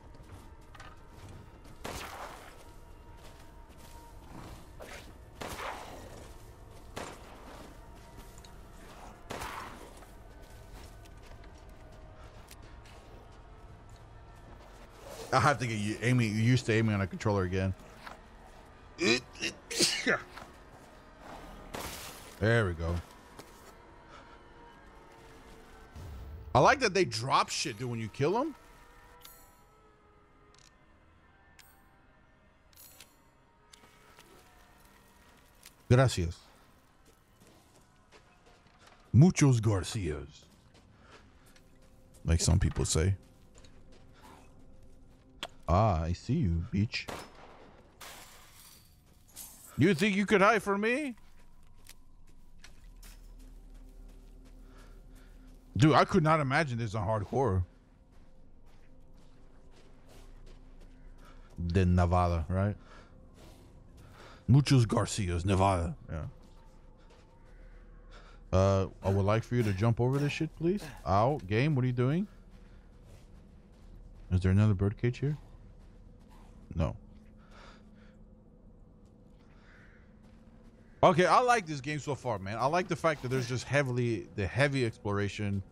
S1: I have to get you aiming You used to aiming on a controller again. There we go. I like that they drop shit, dude, when you kill them. Gracias. Muchos Garcias. Like some people say. Ah, I see you, beach. You think you could hide from me? Dude, I could not imagine this on hardcore. De Nevada, right? Muchos Garcias, Nevada. Yeah. Uh, I would like for you to jump over this shit, please. Ow, game, what are you doing? Is there another birdcage here? No. Okay, I like this game so far, man. I like the fact that there's just heavily the heavy exploration,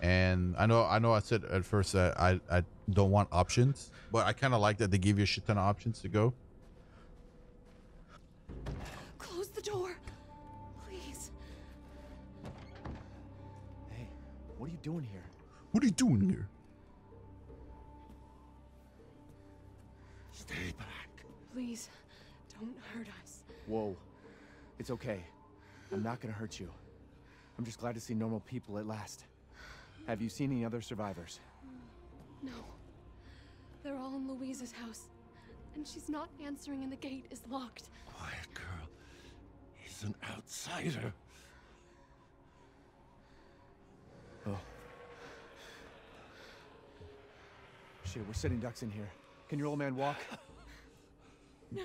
S1: and I know I know I said at first that I I don't want options, but I kind of like that they give you a shit ton of options to go.
S3: Close the door. Please.
S4: Hey, what are you doing here?
S1: What are you doing here?
S5: Stay back.
S3: Please, don't hurt us.
S4: Whoa. It's okay. I'm not gonna hurt you. I'm just glad to see normal people at last. Have you seen any other survivors?
S8: No. They're all in Luiza's house. And she's not answering and the gate is locked.
S5: Quiet girl. He's an outsider.
S4: Oh. Shit, we're sitting ducks in here. Can your old man walk?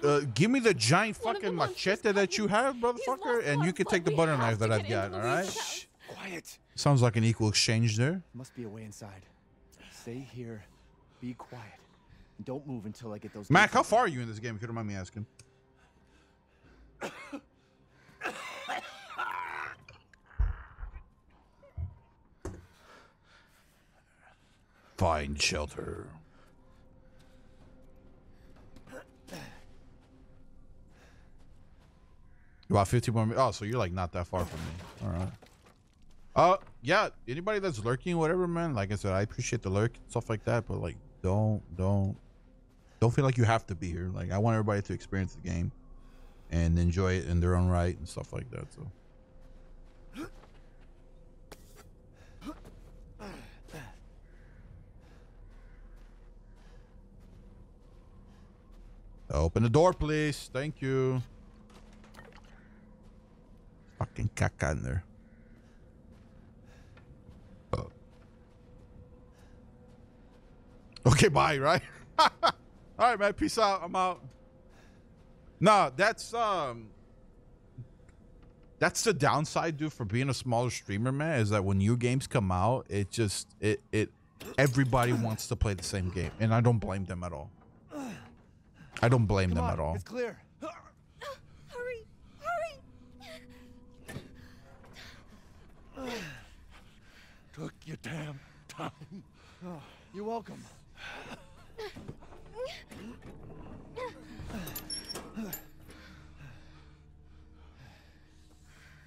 S1: Uh, give me the giant
S8: One of the
S1: fucking machete that you have,
S8: He's
S1: motherfucker, and you can take the butter knife that I've got. All right.
S8: Luiza's.
S4: Quiet.
S1: Sounds like an equal exchange there.
S4: Must be a way inside. Stay here. Be quiet. And don't move until I get those.
S1: Mac, how far are you in this game? If you don't mind me asking. <coughs> Find shelter. About 50 more. Oh, so you're like not that far from me. All right. Uh, yeah. Anybody that's lurking, whatever, man. Like I said, I appreciate the lurk and stuff like that, but like, don't, don't, don't feel like you have to be here. Like, I want everybody to experience the game and enjoy it in their own right and stuff like that. So. Open the door, please. Thank you. Fucking caca in there. Oh. Okay, bye, right? <laughs> All right, man. Peace out. I'm out. Nah, that's um that's the downside, dude, for being a smaller streamer, man, is that when new games come out, it just it it everybody wants to play the same game. And I don't blame them at all. I don't blame
S4: Come
S1: them
S4: on,
S1: at all.
S4: It's clear.
S8: Hurry! Hurry!
S5: Took your damn time.
S4: Oh, you're welcome.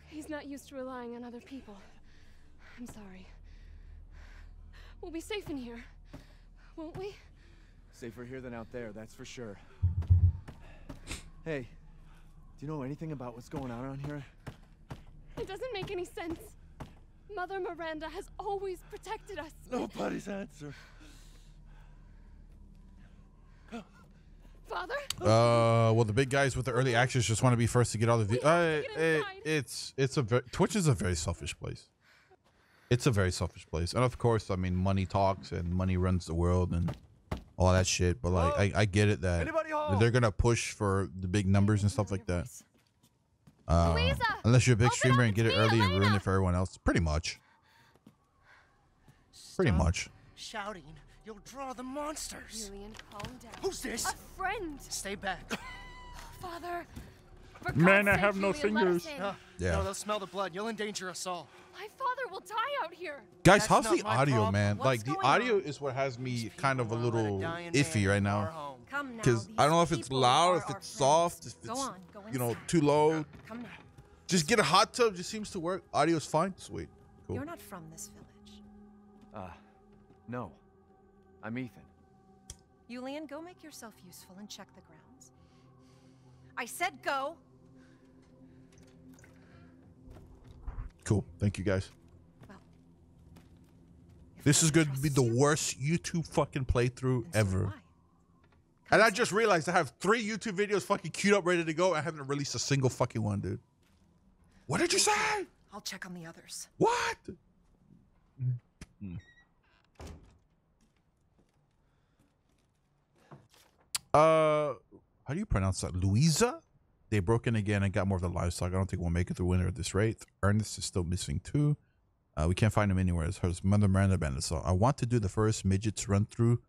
S8: He's not used to relying on other people. I'm sorry. We'll be safe in here, won't we?
S4: Safer here than out there, that's for sure. Hey, do you know anything about what's going on around here?
S8: It doesn't make any sense. Mother Miranda has always protected us.
S5: Nobody's answer.
S8: Father?
S1: Uh, well, the big guys with the early access just want to be first to get all the. Vi-
S8: We have to
S1: uh,
S8: get
S1: it, it's it's a very, Twitch is a very selfish place. It's a very selfish place, and of course, I mean, money talks and money runs the world and all that shit. But like, I, I get it that they're gonna push for the big numbers and stuff like that. Uh,
S8: Luiza!
S1: unless you're a big streamer and get it
S8: it's me,
S1: early and ruin it for everyone else. Pretty much. Pretty much.
S9: Shouting. You'll draw the monsters.
S8: Julian, calm down.
S9: Who's this?
S8: A friend!
S9: Stay back. <gasps>
S8: Father!
S1: Man, I have no
S8: Julian, let us
S1: fingers.
S8: in.
S9: No,
S1: Yeah.
S9: No, they'll smell the blood. You'll endanger us all.
S8: My father will die out here.
S1: Guys,
S9: That's
S1: how's the audio,
S9: problem.
S1: man?
S9: What's
S1: like the audio
S9: on?
S1: is what has me
S9: These
S1: kind of a
S9: people wanna let
S1: little iffy right now.
S9: our home.
S7: Come now.
S1: Because I don't know if it's loud, if it's
S7: friends.
S1: soft, if
S7: Go
S1: it's
S7: on, go
S1: you know too low.
S7: Come now.
S1: Just get a hot tub. Just seems to work. Audio's fine. Sweet. Cool.
S7: You're not from this village.
S4: Uh, no. I'm Ethan.
S7: Yulian, go make yourself useful and check the grounds. I said go.
S1: Cool. Thank you guys.
S7: Well,
S1: This is going to be the worst YouTube fucking playthrough
S7: then so
S1: ever.
S7: I.
S1: And I just realized I have three YouTube videos fucking queued up, ready to go. I haven't released a single fucking one, dude. What did you say?
S7: I'll check on the others.
S1: What? Uh, how do you pronounce that? Luiza? They broke in again and got more of the livestock. I don't think we'll make it through winter at this rate. Ernest is still missing too. Uh, we can't find him anywhere. It's his mother Miranda abandoned. So I want to do the first midgets run through.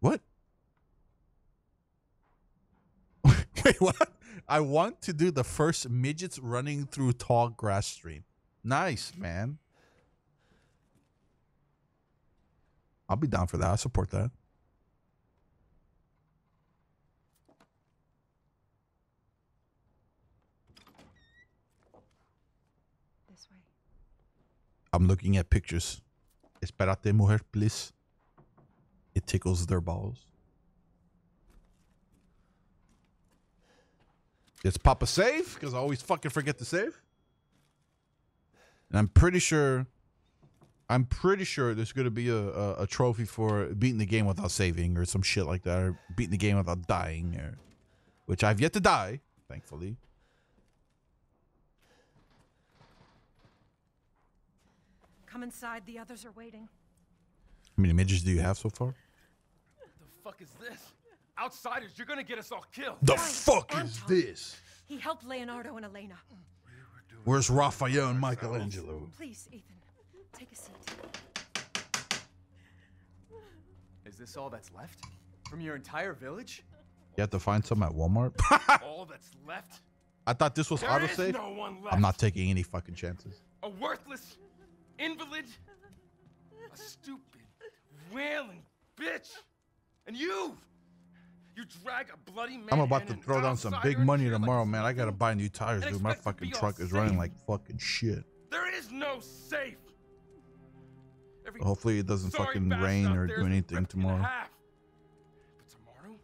S1: What? <laughs> Wait, what? I want to do the first midgets running through tall grass stream. Nice, man. I'll be down for that. I support that.
S7: This way.
S1: I'm looking at pictures. Esperate, mujer, please. It tickles their balls. It's Papa save because I always fucking forget to save. And I'm pretty sure, I'm pretty sure there's gonna be a, a, a trophy for beating the game without saving or some shit like that, or beating the game without dying, or which I've yet to die, thankfully.
S7: Come inside. The others are waiting.
S1: How many midgets do you have so far?
S4: What the fuck is this? Outsiders, you're gonna get us all killed.
S1: The
S7: Guys,
S1: fuck is this?
S7: He helped Leonardo and Elena.
S1: Where's Raphael and Michelangelo?
S7: Please, Ethan, take a seat.
S4: Is this all that's left? From your entire village?
S1: You have to find some at Walmart. <laughs>
S4: all that's left?
S1: I thought this was
S4: There is
S1: autosave.
S4: no one left.
S1: I'm not taking any fucking chances.
S4: A worthless invalid? A stupid, wailing bitch? And you! You drag a bloody man
S1: I'm about to throw down some big money
S4: here like
S1: tomorrow, man. I gotta buy new tires, dude. My fucking
S4: be all
S1: truck is running like fucking shit.
S4: There is no safe. Every
S1: Hopefully it doesn't fucking rain or do anything tomorrow.
S4: But tomorrow?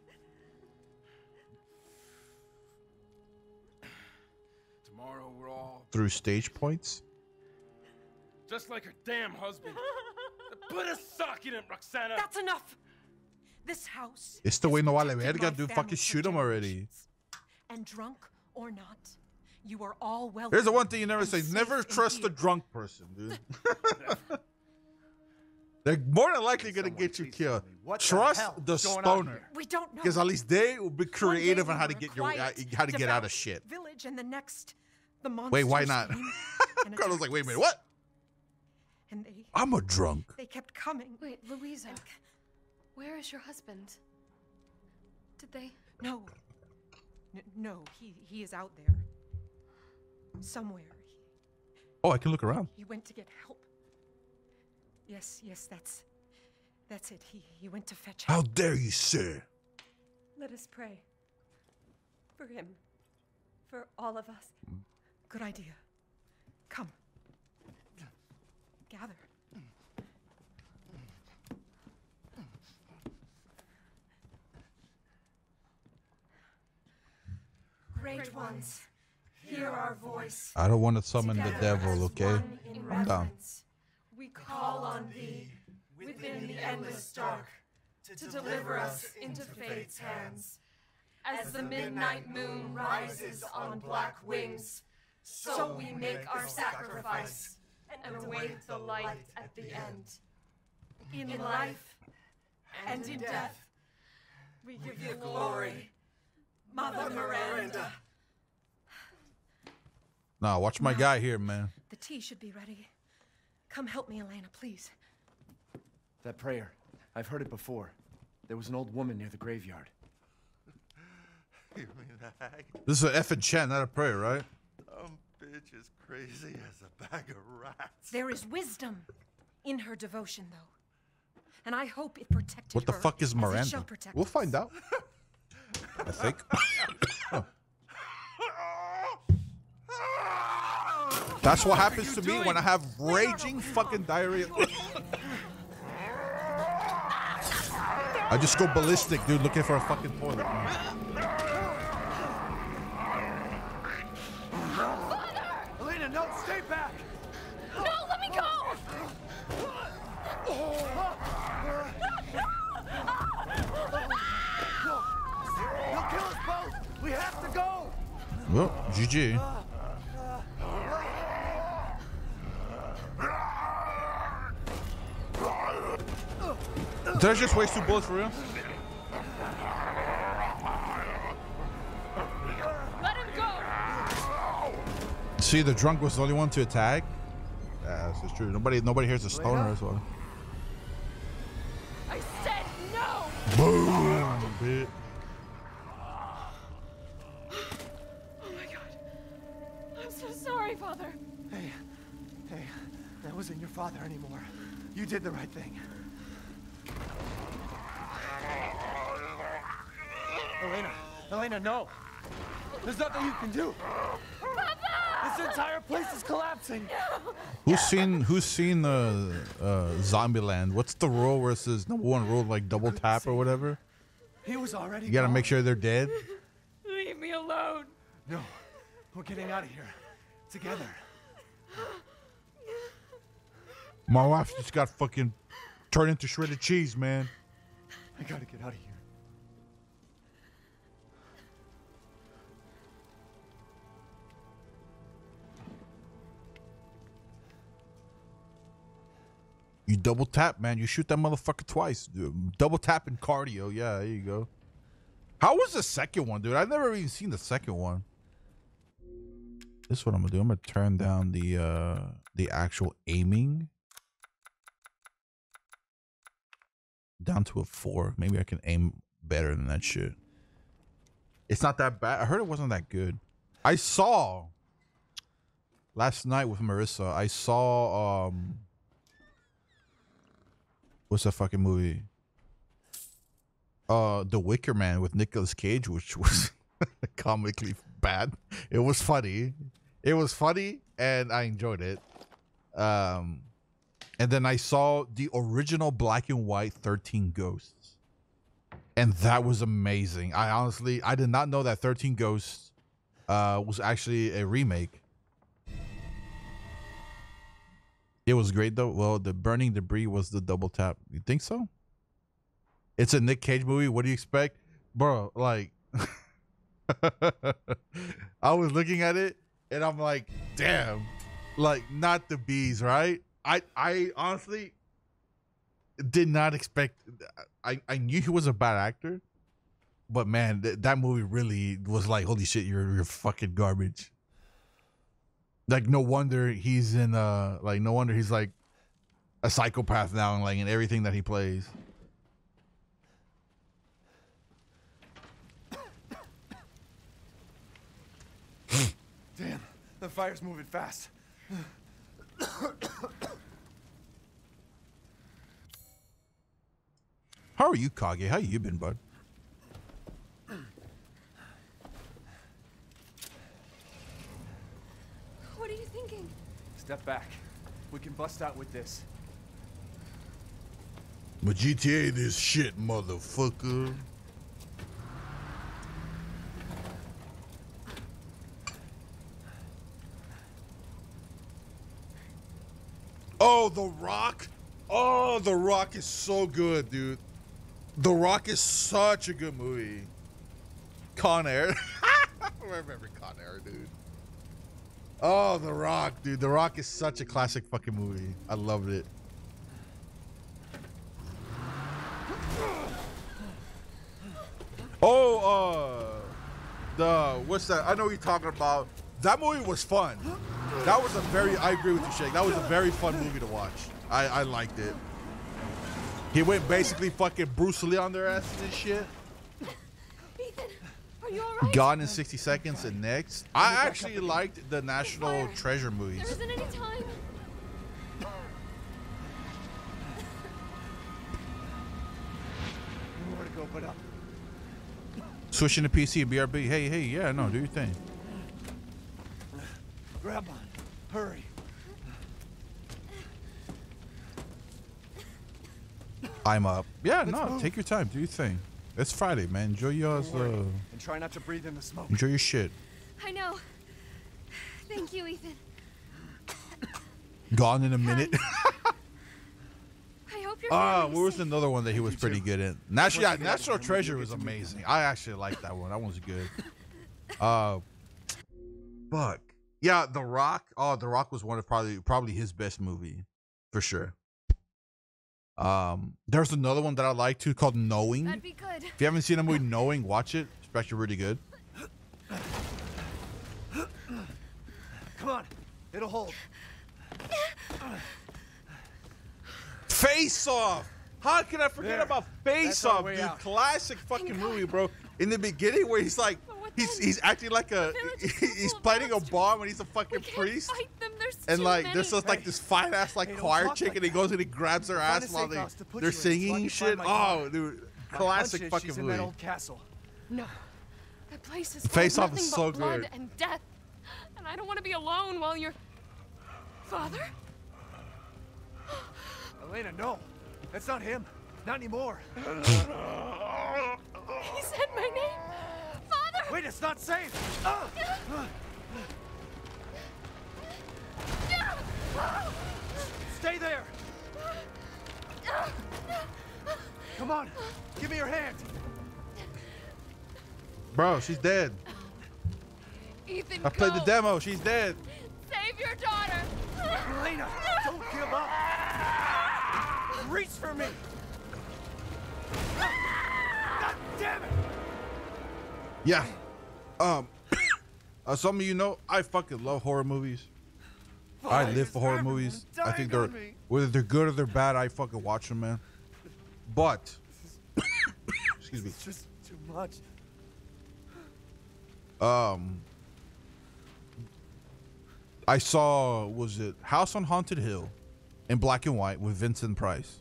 S4: Tomorrow we're all
S1: Through stage points.
S4: just like her damn husband. Put a sock in it, Roxana.
S7: That's enough. This house.
S1: Este
S7: has
S1: güey no vale
S7: protected
S1: verga,
S7: my
S1: dude.
S7: family
S1: Fucking shoot him already.
S7: And drunk or not, you are all welcome.
S1: Here's the one thing you never say:
S7: safe
S1: never
S7: in
S1: trust a drunk person, dude. <laughs> They're more than likely gonna get you killed.
S4: tell what the
S1: Trust
S4: hell
S1: the
S4: is going on
S1: stoner.
S7: We don't know.
S1: because at least they will be creative on how to get your
S7: quiet,
S1: how to get out of shit.
S7: Village, and the next, the monsters
S1: Wait, why not? <laughs> <laughs> Carlos like, wait a minute, what?
S7: And they,
S1: I'm a drunk.
S7: they kept coming.
S8: Wait, Luiza. Where is your husband? Did they?
S7: No. N- no, he he is out there. Somewhere. He,
S1: Oh, I can look around.
S7: he went to get help. Yes, yes, that's that's it. He he went to fetch help.
S1: How dare you, sir?
S10: Let us pray. For him. For all of us. Mm.
S7: Good idea. Come. Gather.
S10: Great ones, hear our voice.
S1: I don't want to summon the devil, okay? I'm down.
S10: We call on thee within the endless dark to deliver us into fate's hands. As the midnight moon rises on black wings, so we make our sacrifice and await the light at the end. In life and in death, we give you glory, Mother Miranda.
S1: Nah, watch my guy here, man.
S7: The tea should be ready. Come help me, Elena, please.
S4: That prayer. I've heard it before. There was an old woman near the graveyard. <laughs>
S9: You mean the hag?
S1: This is an effing chant, not a prayer, right?
S9: Dumb bitch.
S11: bitch is crazy as a bag of rats.
S10: There is wisdom in her devotion, though. And I hope it protected
S1: What the
S10: her
S1: fuck is
S10: as it shall
S1: Miranda? We'll
S10: us.
S1: find out. <laughs> I think. That's what happens to me when I have raging fucking diarrhea. I just go ballistic, dude, looking for a fucking toilet. GG. Did I just waste two bullets for real?
S8: Let him go!
S1: See, the drunk was the only one to attack. Yeah, this is true. Nobody, nobody hears a stoner as well.
S8: I said no!
S1: Boom,
S4: There's nothing you can do! This entire place is collapsing!
S1: Who's seen Who's seen the uh, Zombieland? What's the rule where it says number one rule like double tap or whatever?
S4: He was already
S1: You gotta
S4: gone.
S1: make sure they're dead.
S8: Leave me alone.
S4: No, we're getting out of here. Together.
S1: My wife just got fucking turned into shredded cheese, man.
S4: I gotta get out of here.
S1: You double tap, man. You shoot that motherfucker twice. Double tap and cardio. Yeah, there you go. How was the second one, dude? I've never even seen the second one. This is what I'm gonna do. I'm gonna turn down the uh the actual aiming down to a four. Maybe I can aim better than that shit. It's not that bad. I heard it wasn't that good. I saw last night with Marissa. I saw um what's that fucking movie? Uh, The Wicker Man with Nicolas Cage, which was <laughs> comically bad. It was funny. It was funny, and I enjoyed it. Um, and then I saw the original black and white Thirteen Ghosts, and that was amazing. I honestly, I did not know that Thirteen Ghosts uh, was actually a remake. It was great though. Well, the burning debris was the double tap. You think so? It's a Nick Cage movie. What do you expect, bro? Like, <laughs> I was looking at it and I'm like, damn, like not the bees, right? I I honestly did not expect. I I knew he was a bad actor, but man, th- that movie really was like, holy shit, you're you're fucking garbage. Like no wonder he's in uh like no wonder he's like a psychopath now and like in everything that he plays.
S4: Damn, the fire's moving fast.
S1: How are you, Kage? How you been, bud?
S8: What are you thinking?
S4: Step back. We can bust out with this.
S1: But GTA this shit, motherfucker. Oh, The Rock. Oh, The Rock is so good, dude. The Rock is such a good movie. Con Air. <laughs> I remember Con Air, dude. Oh, The Rock, dude. The Rock is such a classic fucking movie. I loved it. Oh, uh, the what's that? I know you're talking about. That movie was fun. That was a very. I agree with you, Shake. That was a very fun movie to watch. I I liked it. He went basically fucking Bruce Lee on their asses and shit.
S8: Ethan, are you all right?
S1: Gone in 60 Seconds and Next. I actually liked the National Treasure
S8: There
S1: movies.
S8: isn't any time.
S4: Nowhere to go but up.
S1: Switching to PC and BRB. Hey, hey, yeah, no, do your thing.
S4: Grab on. Hurry.
S1: I'm up. Yeah,
S4: Let's
S1: no,
S4: move.
S1: take your time. Do your thing. It's Friday, man. Enjoy yours. Uh,
S4: And try not to breathe in the smoke.
S1: enjoy your shit.
S8: I know. Thank you, Ethan.
S1: Gone in a minute. <laughs>
S8: I hope you're
S1: Ah,
S8: feeling
S1: what was
S8: safe.
S1: another one that he was pretty good in? National, yeah,
S4: Once you get out
S1: National Treasure was
S4: get to meet
S1: amazing. I actually liked that one. That one was good. Uh, fuck. Yeah, The Rock. Oh, The Rock was one of probably probably his best movie, for sure. Um, there's another one that I like too called Knowing.
S8: That'd be good.
S1: If you haven't seen the movie Knowing, watch it. It's actually really good.
S4: Come on. It'll hold.
S1: Face Off. How can I forget
S4: There.
S1: about Face
S4: That's
S1: Off,
S4: way
S1: dude?
S4: out.
S1: Classic fucking movie, bro. In the beginning, where he's like, he's he's acting like a he's
S8: full of
S1: planting a bomb and he's a
S8: We
S1: fucking
S8: can't
S1: priest.
S8: Fight them. There's
S1: And like
S8: many.
S1: there's just like this fine ass like choir
S4: talk
S1: chick
S4: like
S1: and he goes and he grabs her ass while they
S4: house to put
S1: they're
S4: you so
S1: singing
S4: can
S1: and
S4: find
S1: shit. Oh,
S4: car.
S1: dude, classic fucking
S4: she's in
S1: movie.
S4: that old castle.
S8: No. That place is
S1: Face Off is
S8: nothing
S1: so
S8: but blood
S1: good.
S8: and death. And I don't want to be alone while you're. Father? <gasps>
S4: Elena, no. That's not him. Not anymore.
S8: He said my name. Father!
S4: Wait, it's not safe. Ah! Stay there. Come on. Give me your hand.
S1: Bro, she's dead.
S8: Ethan,
S1: I played the demo. She's dead.
S8: Save your daughter.
S4: Elena, don't give up. Reach for me. God damn it.
S1: Yeah. Um. <coughs> uh, some of you know I fucking love horror movies. I live for horror movies. I think they're whether they're good or they're bad. I fucking watch them, man. But excuse me.
S4: It's just too much.
S1: Um. I saw was it House on Haunted Hill, in black and white with Vincent Price.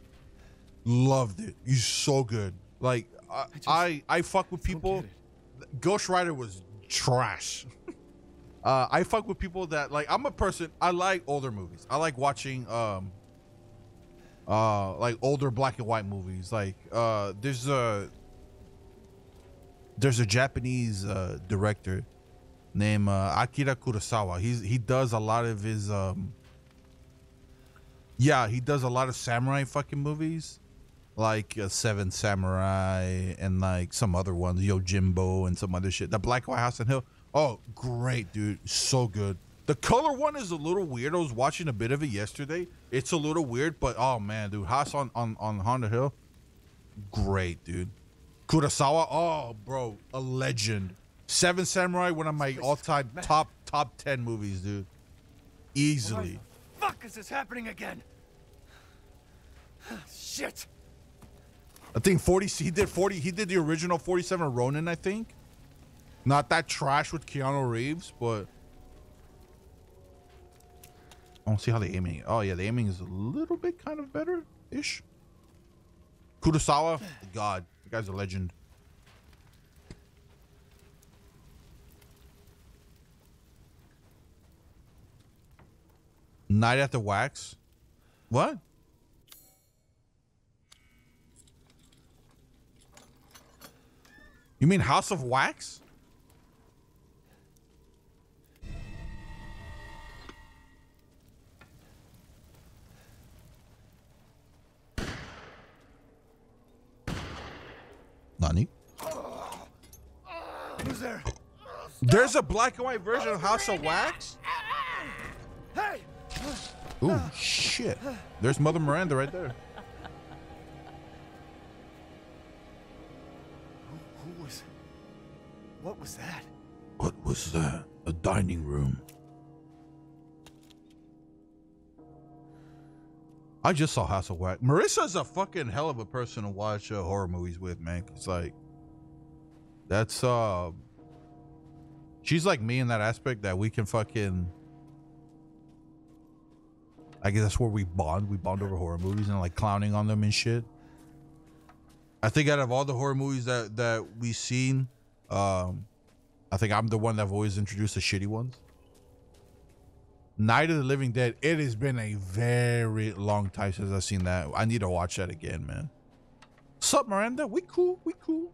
S1: Loved it. He's so good. Like I I, I fuck with people. Ghost Rider was trash. Uh, I fuck with people that like. I'm a person. I like older movies. I like watching um. Uh, like older black and white movies. Like uh, there's a there's a Japanese uh director named uh, Akira Kurosawa. He's he does a lot of his um. Yeah, he does a lot of samurai fucking movies like uh, Seven Samurai and like some other ones, Yojimbo and some other shit. The Black White House and Hill. Oh, great, dude. So good. The color one is a little weird. I was watching a bit of it yesterday. It's a little weird, but oh man, dude. House on on on Haunted Hill. Great, dude. Kurosawa. Oh, bro, a legend. Seven Samurai, one of my all-time top top ten movies, dude. Easily.
S4: Fuck is this happening again? <sighs> Shit.
S1: I think 40 he did 40 he did the original 47 Ronin, I think. Not that trash with Keanu Reeves, but I don't see how the aiming. Oh yeah, the aiming is a little bit kind of better ish. Kurosawa, God, the guy's a legend. Night at the Wax. What? You mean House of Wax? Nani?
S4: Who's there?
S1: There's a black and white version of House of Wax?
S4: Hey!
S1: Ooh, shit. There's Mother Miranda right there.
S4: Who was. What was that?
S1: What was that? A dining room. I just saw House of Wax. Marissa's a fucking hell of a person to watch uh, horror movies with, man. It's like that's uh She's like me in that aspect that we can fucking. I guess that's where we bond. We bond over horror movies and like clowning on them and shit. I think out of all the horror movies that that we've seen, um, I think I'm the one that I've always introduced the shitty ones. Night of the Living Dead. It has been a very long time since I've seen that. I need to watch that again, man. Sup, Miranda? We cool. We cool.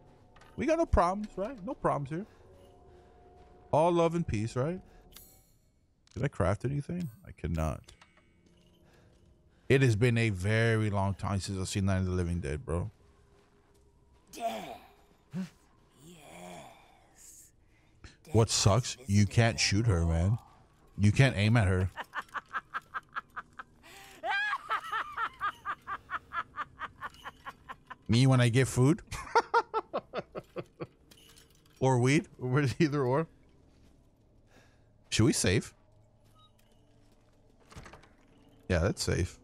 S1: We got no problems, right? No problems here. All love and peace, right? Did I craft anything? I cannot. It has been a very long time since I've seen Night of the Living Dead, bro.
S7: Death.
S1: What sucks? You can't shoot her, man. You can't aim at her. <laughs> Me when I get food? <laughs> or weed? Or either or. Should we save? Yeah, that's safe.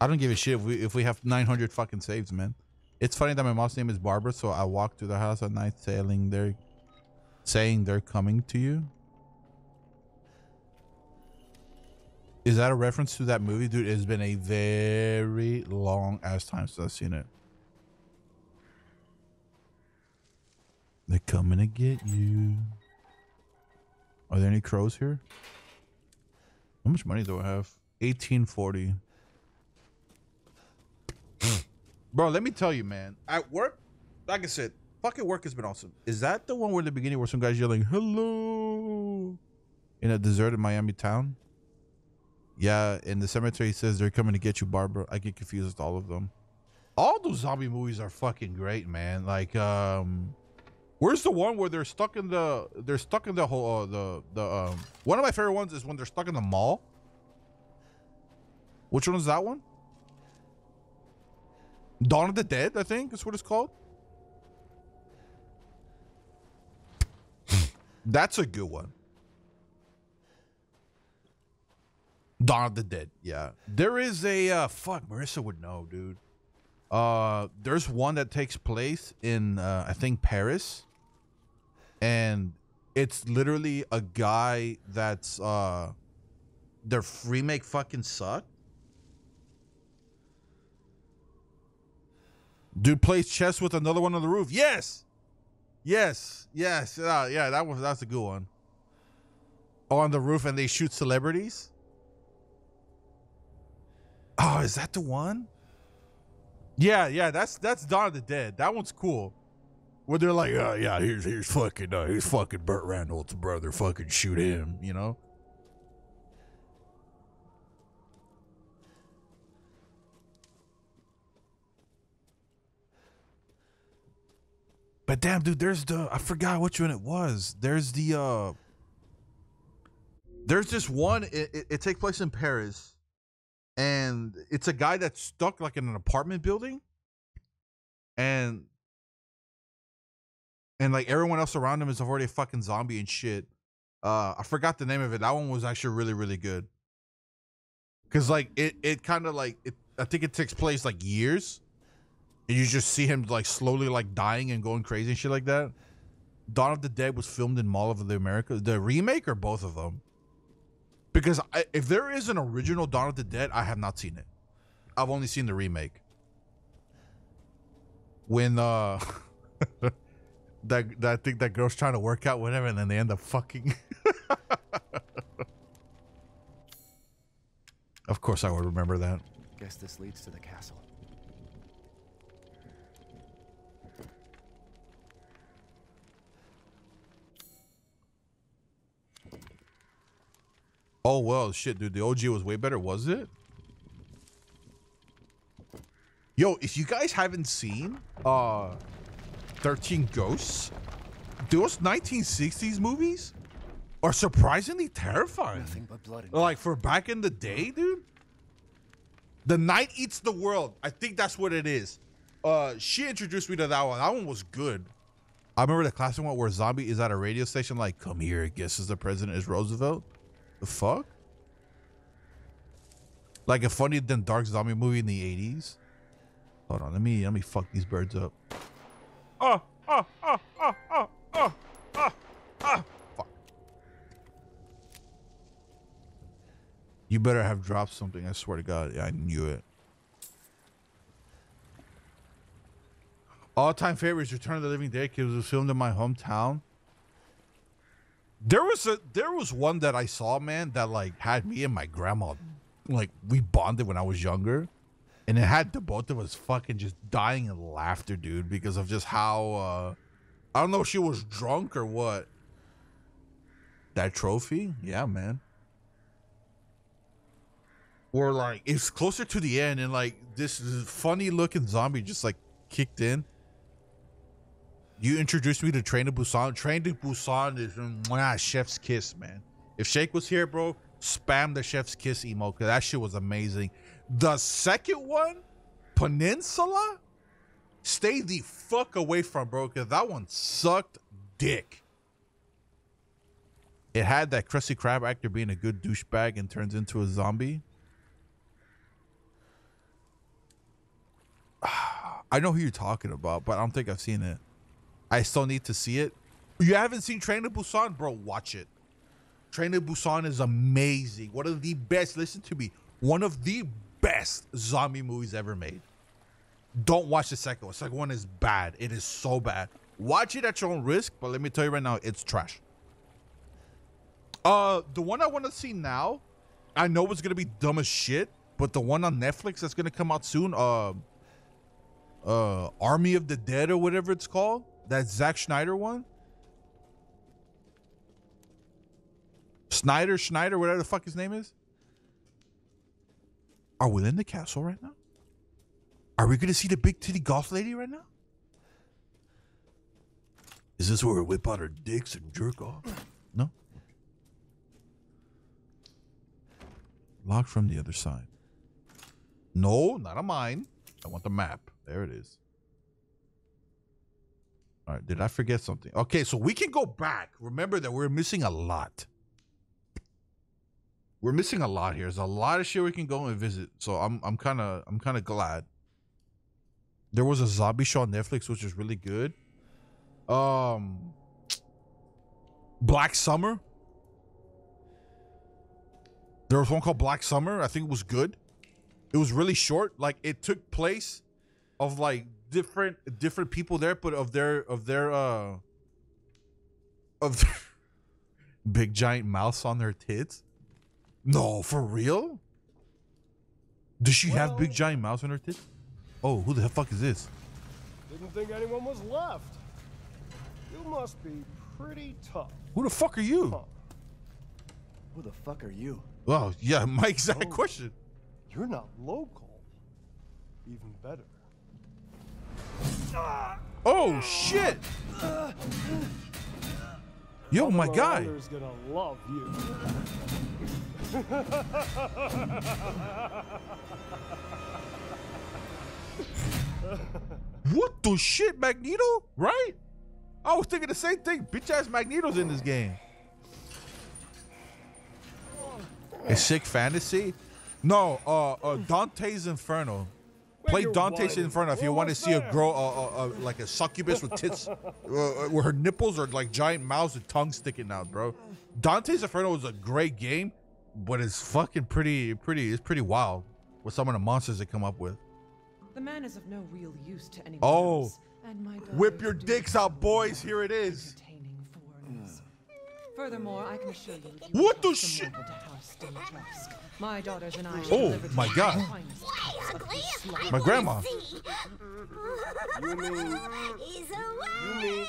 S1: I don't give a shit if we if we have 900 fucking saves, man. It's funny that my mom's name is Barbara, so I walk through the house at night saying they're saying they're coming to you. Is that a reference to that movie, dude? It's been a very long ass time since I've seen it. They're coming to get you. Are there any crows here? How much money do I have? 1840. <sniffs> Bro, let me tell you, man. At work, like I said, fucking work has been awesome. Is that the one where the beginning where some guys yelling hello in a deserted Miami town? Yeah, in the cemetery says they're coming to get you, Barbara. I get confused with all of them. All those zombie movies are fucking great, man. Like, um, where's the one where they're stuck in the they're stuck in the whole uh, the the um one of my favorite ones is when they're stuck in the mall. Which one is that one? Dawn of the Dead, I think is what it's called. <laughs> That's a good one. Dawn of the Dead, yeah. There is a uh fuck, Marissa would know, dude. Uh there's one that takes place in uh I think Paris. And it's literally a guy that's uh their remake fucking sucked. Dude plays chess with another one on the roof. Yes. Yes. Yes. Uh, yeah, that was that's a good one. On the roof and they shoot celebrities. Oh, is that the one? Yeah, yeah, that's that's Dawn of the Dead. That one's cool. Where they're like, uh, yeah, here's here's fucking uh, here's fucking Burt Reynolds' brother. Fucking shoot him, you know. But damn, dude, there's the I forgot which one it was. There's the uh there's this one. It, it, it takes place in Paris, and it's a guy that's stuck like in an apartment building, and and like everyone else around him is already a fucking zombie and shit. Uh, I forgot the name of it. That one was actually really really good. Cause like it it kind of like it. I think it takes place like years, and you just see him like slowly like dying and going crazy and shit like that. Dawn of the Dead was filmed in Mall of the America, the remake or both of them. Because I, if there is an original Dawn of the Dead, I have not seen it. I've only seen the remake. When uh <laughs> that, that I think that girl's trying to work out whatever, and then they end up fucking. <laughs> of course, I would remember that.
S4: Guess this leads to the castle.
S1: Oh well, shit, dude. The OG was way better, was it? Yo, if you guys haven't seen uh 13 Ghosts, those 1960s movies are surprisingly terrifying.
S4: Nothing but blood.
S1: Like for back in the day, dude. The Night Eats the World. I think that's what it is. Uh she introduced me to that one. That one was good. I remember the classic one where zombie is at a radio station like, come here, guesses the president is Roosevelt. The fuck? Like a funnier than Dark Zombie movie in the 80s? Hold on, let me let me fuck these birds up. Oh, oh, oh, oh, oh, oh, oh, oh. Fuck. You better have dropped something, I swear to God. Yeah, I knew it. All-time favorites, Return of the Living Dead, it was filmed in my hometown. There was a there was one that I saw, man, that like had me and my grandma like we bonded when I was younger. And it had the both of us fucking just dying in laughter, dude, because of just how uh I don't know if she was drunk or what. That trophy? Yeah, man. Or like it's closer to the end and like this funny looking zombie just like kicked in. You introduced me to Train to Busan. Train to Busan is mwah, chef's kiss, man. If Shake was here, bro, spam the chef's kiss emo because that shit was amazing. The second one, Peninsula, stay the fuck away from, bro, because that one sucked dick. It had that Krusty Krab actor being a good douchebag and turns into a zombie. <sighs> I know who you're talking about, but I don't think I've seen it. I still need to see it. You haven't seen Train to Busan, bro? Watch it. Train to Busan is amazing. One of the best. Listen to me. One of the best zombie movies ever made. Don't watch the second one. Second one is bad. It is so bad. Watch it at your own risk, but let me tell you right now, it's trash. Uh, the one I want to see now, I know it's gonna be dumb as shit, but the one on Netflix that's gonna come out soon, uh, uh, Army of the Dead or whatever it's called, that Zack Schneider one. Snyder, Schneider, whatever the fuck his name is. Are we in the castle right now? Are we gonna see the big titty goth lady right now? Is this where we whip out our dicks and jerk off? No. Locked from the other side. No, not on mine. I want the map. There it is. All right, did I forget something? Okay, so we can go back. Remember that we're missing a lot. We're missing a lot here. There's a lot of shit we can go and visit. So I'm I'm kind of I'm kind of glad. There was a zombie show on Netflix which was really good. Um Black Summer. There was one called Black Summer. I think it was good. It was really short. Like it took place of like different different people there, but of their of their uh of their <laughs> big giant mouse on their tits. No, for real? Does she have big giant mouse on her tits? Oh, who the fuck is this?
S12: Didn't think anyone was left. You must be pretty tough.
S1: Who the fuck are you?
S4: Who the fuck are you?
S1: Oh, yeah, <laughs> my exact
S12: Oh.
S1: question.
S12: You're not local. Even better.
S1: Oh shit! Yo, my guy.
S12: Miranda's gonna love you.
S1: What the shit, Magneto? Right? I was thinking the same thing. Bitch ass Magneto's in this game. A sick fantasy? No, uh, uh Dante's Inferno. Play
S12: you're
S1: Dante's
S12: whining,
S1: Inferno if you want to see a girl, uh, uh, uh, like a succubus with tits, <laughs> uh, uh, where her nipples are like giant mouths with tongue sticking out, bro. Dante's Inferno is a great game, but it's fucking pretty, pretty, it's pretty wild with some of the monsters they come up with.
S10: The man is of no real use to anyone
S1: Oh,
S10: else. And my
S1: whip your dicks out, boys. Here it is.
S10: Furthermore, I can assure you you
S1: What the
S10: cross
S1: shit?
S10: Mortal to House Dimitrescu, My daughters and I
S1: Oh, my God.
S10: the finest cuts of beef slaughter.
S1: My grandma.
S12: You mean? You mean?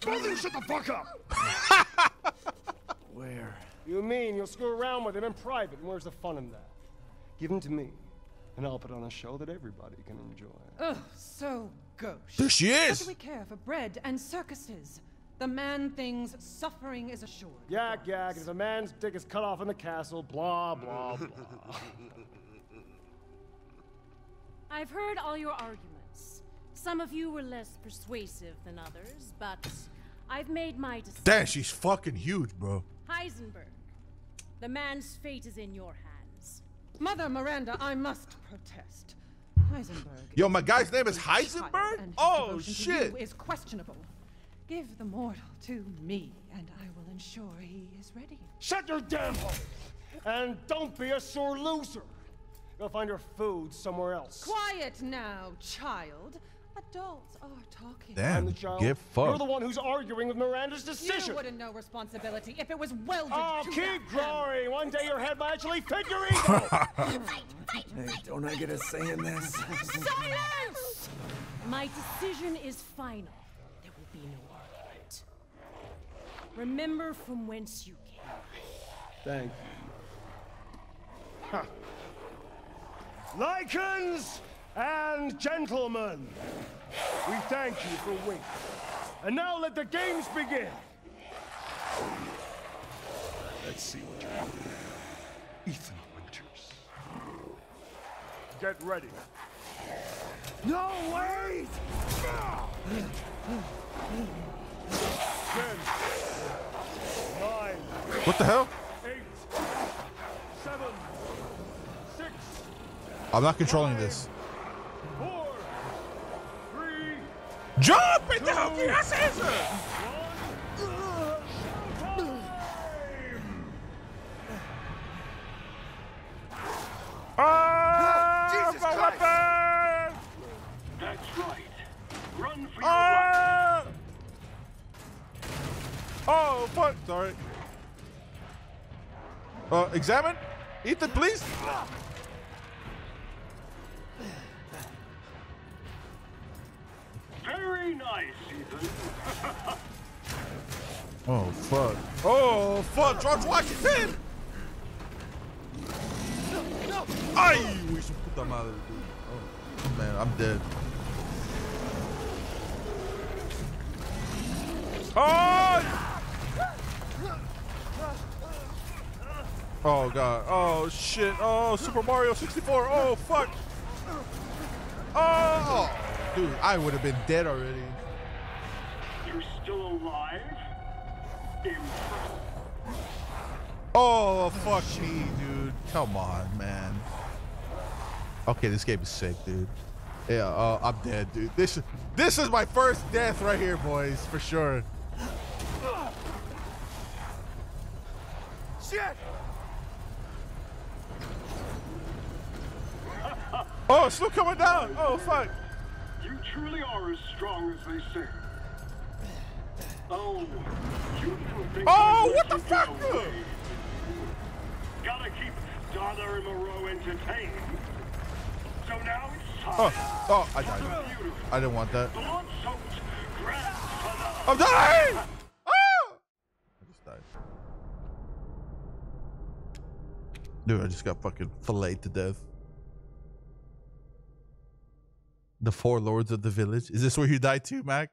S12: Brother, shut the fuck up! <laughs>
S4: Where?
S12: You mean you'll screw around with him in private, and where's the fun in that? Give him to me, and I'll put on a show that everybody can enjoy.
S10: Oh, so gauche.
S1: There she
S10: What
S1: is.
S10: do we care for bread and circuses? The man thinks suffering is assured.
S12: Yak yak, if a man's dick is cut off in the castle, blah blah blah. <laughs>
S13: I've heard all your arguments. Some of you were less persuasive than others, but I've made my decision.
S1: Damn, she's fucking huge, bro.
S13: Heisenberg, the man's fate is in your hands.
S10: Mother Miranda, I must protest. Heisenberg.
S1: Yo, my guy's name is Heisenberg? Oh, shit.
S10: is questionable. Give the mortal to me, and I will ensure he is ready.
S12: Shut your damn hole! And don't be a sore loser. Go find your food somewhere else.
S10: Quiet now, child. Adults are talking.
S1: Damn,
S12: I'm the child.
S1: get
S12: You're the one who's arguing with Miranda's decision.
S10: You wouldn't know responsibility if it was welded
S12: Oh,
S10: to
S12: keep
S10: that
S12: growing. One day your head might actually fit your <laughs> ego.
S4: Hey, don't I get a say in this?
S13: Silence! My decision is final. There will be no argument. Remember from whence you came.
S12: Thank you. Huh. Lycans and gentlemen, we thank you for waiting. And now let the games begin.
S11: Let's see what you're doing. Ethan Winters.
S12: Get ready.
S4: No, wait!
S12: Nine,
S1: What the hell?
S12: eight, seven, six,
S1: I'm not controlling this.
S12: four, three,
S1: Jump it
S12: two,
S1: down! Yes, answer! Ah,
S5: Jesus
S1: my
S5: Christ!
S1: weapon!
S5: That's right. Run for
S1: Ah! Oh, fuck. Sorry. Uh, examine. Ethan, please.
S5: Very nice, Ethan. <laughs>
S1: Oh, fuck. Oh, fuck. George Washington! Ay, güey, su puta madre, dude. Oh, man, I'm dead. Oh! Oh, God. Oh, shit. Oh, Super Mario 64. Oh, fuck. Oh! Dude, I would have been dead already.
S5: You're still alive?
S1: Oh, fuck me, dude. Come on, man. Okay, this game is sick, dude. Yeah, uh, I'm dead, dude. This this is my first death right here, boys, for sure.
S4: Shit!
S1: Oh, it's still coming down. Oh, fuck.
S5: You truly are as strong as they say. Oh, you
S1: Oh, what the fuck?
S5: Gotta keep Donna and Moreau entertained. So now it's time.
S1: Oh, oh, I died. I didn't want that.
S5: blood-soaked grand finale.
S1: I'm dying! Ah! I just died. Dude, I just got fucking filleted to death. The four lords of the village. Is this where you died too, Mac?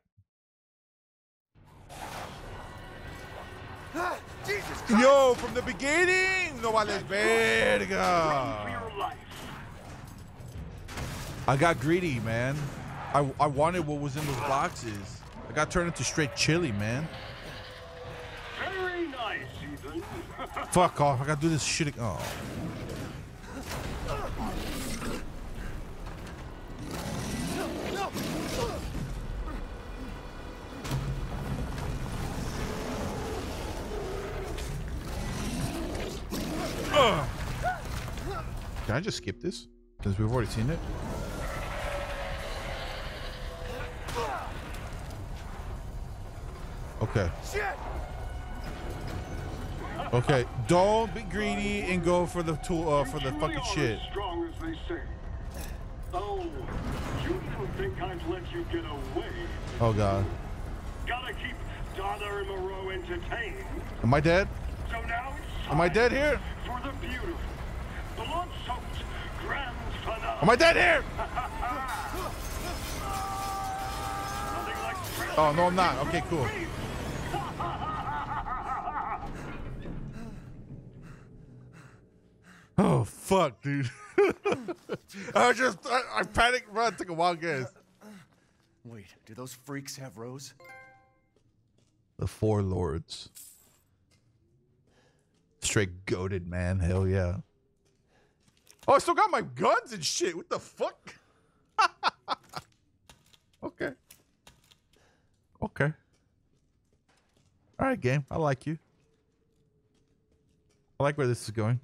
S1: Yo, from the beginning! No vales verga! I got greedy, man. I, I wanted what was in those boxes. I got turned into straight chili, man.
S5: Very nice, Ethan. <laughs>
S1: Fuck off. I gotta do this shit. Oh. Can I just skip this? Since we've already seen it? Okay. Okay. Don't be greedy and go for the tool uh, for the fucking shit.
S5: Strong as they say. Oh, you didn't think I'd let you get away.
S1: Oh god.
S5: Gotta keep Donna and Moreau entertained.
S1: Am I dead?
S5: So now it's
S1: Am I dead here?
S5: For the beautiful, blood-soaked grand finale.
S1: Am I dead here?
S5: Like
S1: Oh no, I'm not. Okay, cool. <laughs> Oh fuck, dude. <laughs> I just I, I panicked, run, took a wild guess.
S4: Wait, do those freaks have Rose?
S1: The four lords. Straight goaded, man. Hell yeah. Oh, I still got my guns and shit. What the fuck? <laughs> okay. Okay. All right, game. I like you. I like where this is going.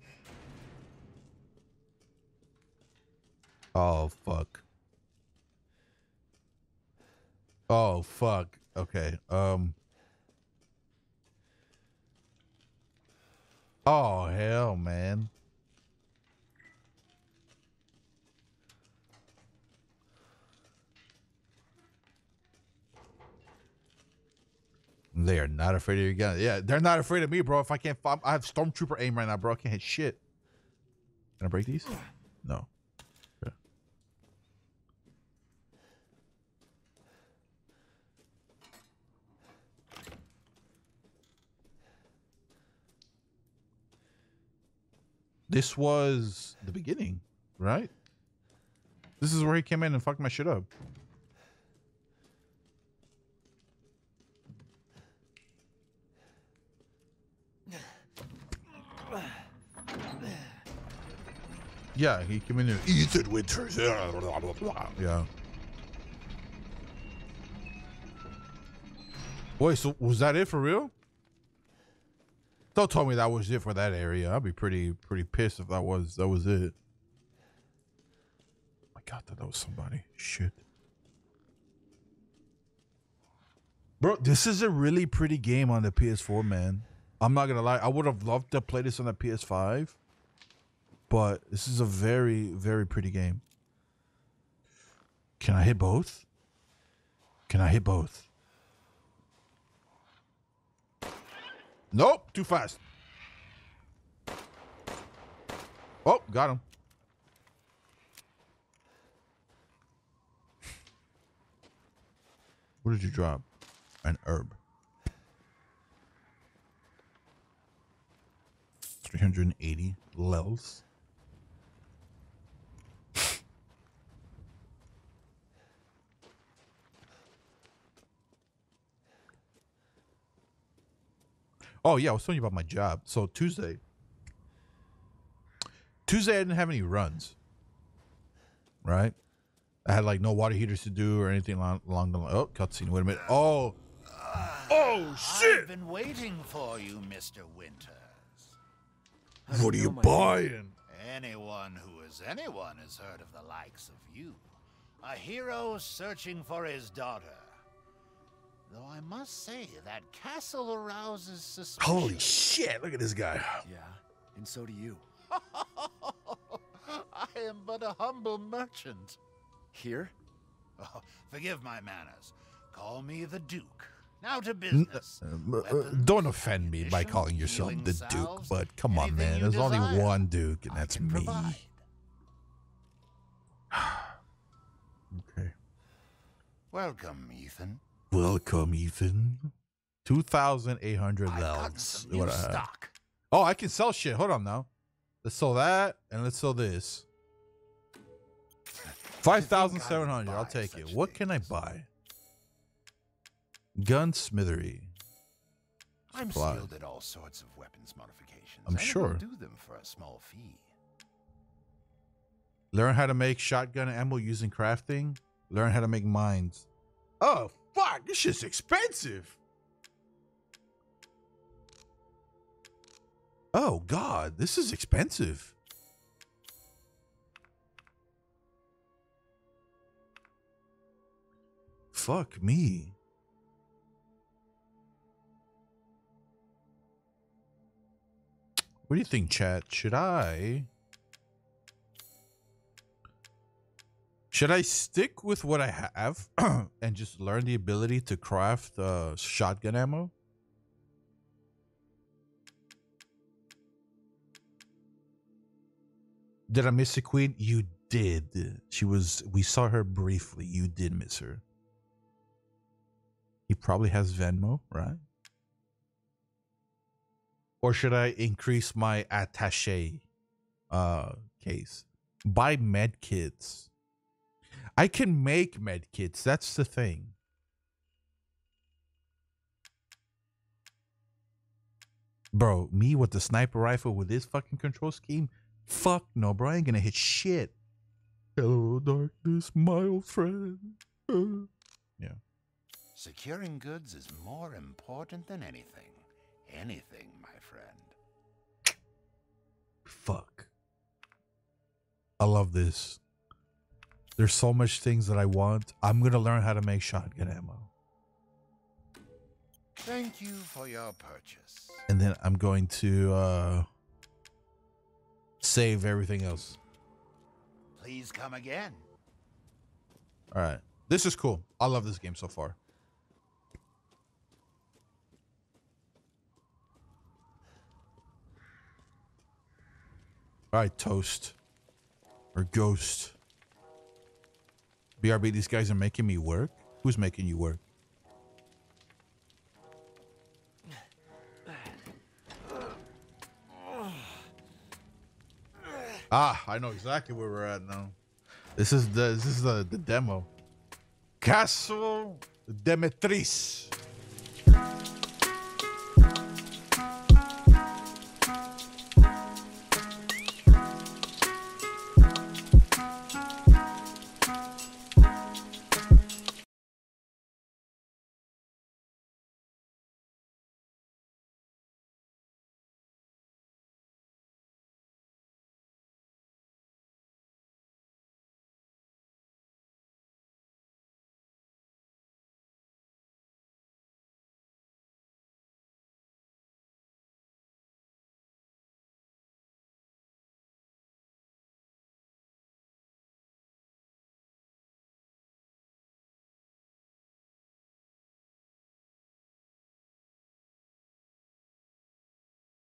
S1: Oh fuck. Oh fuck. Okay. Um. Oh hell, man. They are not afraid of your gun. Yeah, they're not afraid of me, bro. If I can't, I have stormtrooper aim right now, bro. I can't hit shit. Can I break these? No. This was the beginning, right? This is where he came in and fucked my shit up. Yeah, he came in there. Ethan Winters. Yeah. Wait, so was that it for real? Don't tell me that was it for that area. I'd be pretty pretty pissed if that was that was it. I got that was somebody. Shit. Bro, this is a really pretty game on the PS4, man. I'm not gonna lie. I would have loved to play this on the PS5 but this is a very very pretty game can i hit both can i hit both nope too fast. Oh got him. What did you drop? An herb. 380 levels Oh yeah, I was telling you about my job. So Tuesday, Tuesday I didn't have any runs. Right, I had like no water heaters to do or anything along, along the line. Oh, cutscene. Wait a minute. Oh, oh shit!
S14: I've been waiting for you, Mister Winters.
S1: What are you buying?
S14: Anyone who is anyone has heard of the likes of you. A hero searching for his daughter. Though I must say, that castle arouses suspicion.
S1: Holy shit, look at this guy.
S4: Yeah, and so do you. <laughs>
S14: I am but a humble merchant.
S4: Here?
S14: Oh, forgive my manners. Call me the Duke. Now to business.
S1: Uh, uh, don't offend me by calling yourself the Duke, but come on, man. There's only one Duke, and that's me. <sighs> okay.
S14: Welcome, Ethan.
S1: Welcome, Ethan. 2,800 levels. What I have. Oh, I can sell shit. Hold on now. Let's sell that and let's sell this. 5,700. I'll take it. What can I buy? Gunsmithery.
S14: I'm
S1: Supply.
S14: skilled at all sorts of weapons modifications.
S1: I'm
S14: I
S1: sure.
S14: do them for a small fee.
S1: Learn how to make shotgun ammo using crafting. Learn how to make mines. Oh, This shit's expensive. Oh, God. This is expensive. Fuck me. What do you think, chat? Should I? Should I stick with what I have <clears throat> and just learn the ability to craft uh, shotgun ammo? Did I miss the queen? You did. She was. We saw her briefly. You did miss her. He probably has Venmo, right? Or should I increase my attache uh case? Buy med kits. I can make med kits. That's the thing. Bro, me with the sniper rifle with this fucking control scheme? Fuck no, bro. I ain't gonna hit shit. Hello, darkness, my old friend. <sighs> yeah.
S14: Securing goods is more important than anything. Anything, my friend. Fuck.
S1: I love this. There's so much things that I want. I'm gonna learn how to make shotgun ammo.
S14: Thank you for your purchase.
S1: And then I'm going to uh save everything else.
S14: Please come again.
S1: All right. This is cool. I love this game so far. All right, Toast. Or Ghost. BRB, these guys are making me work? Who's making you work? Ah, I know exactly where we're at now. This is the this is the, the demo. Castle Demetris.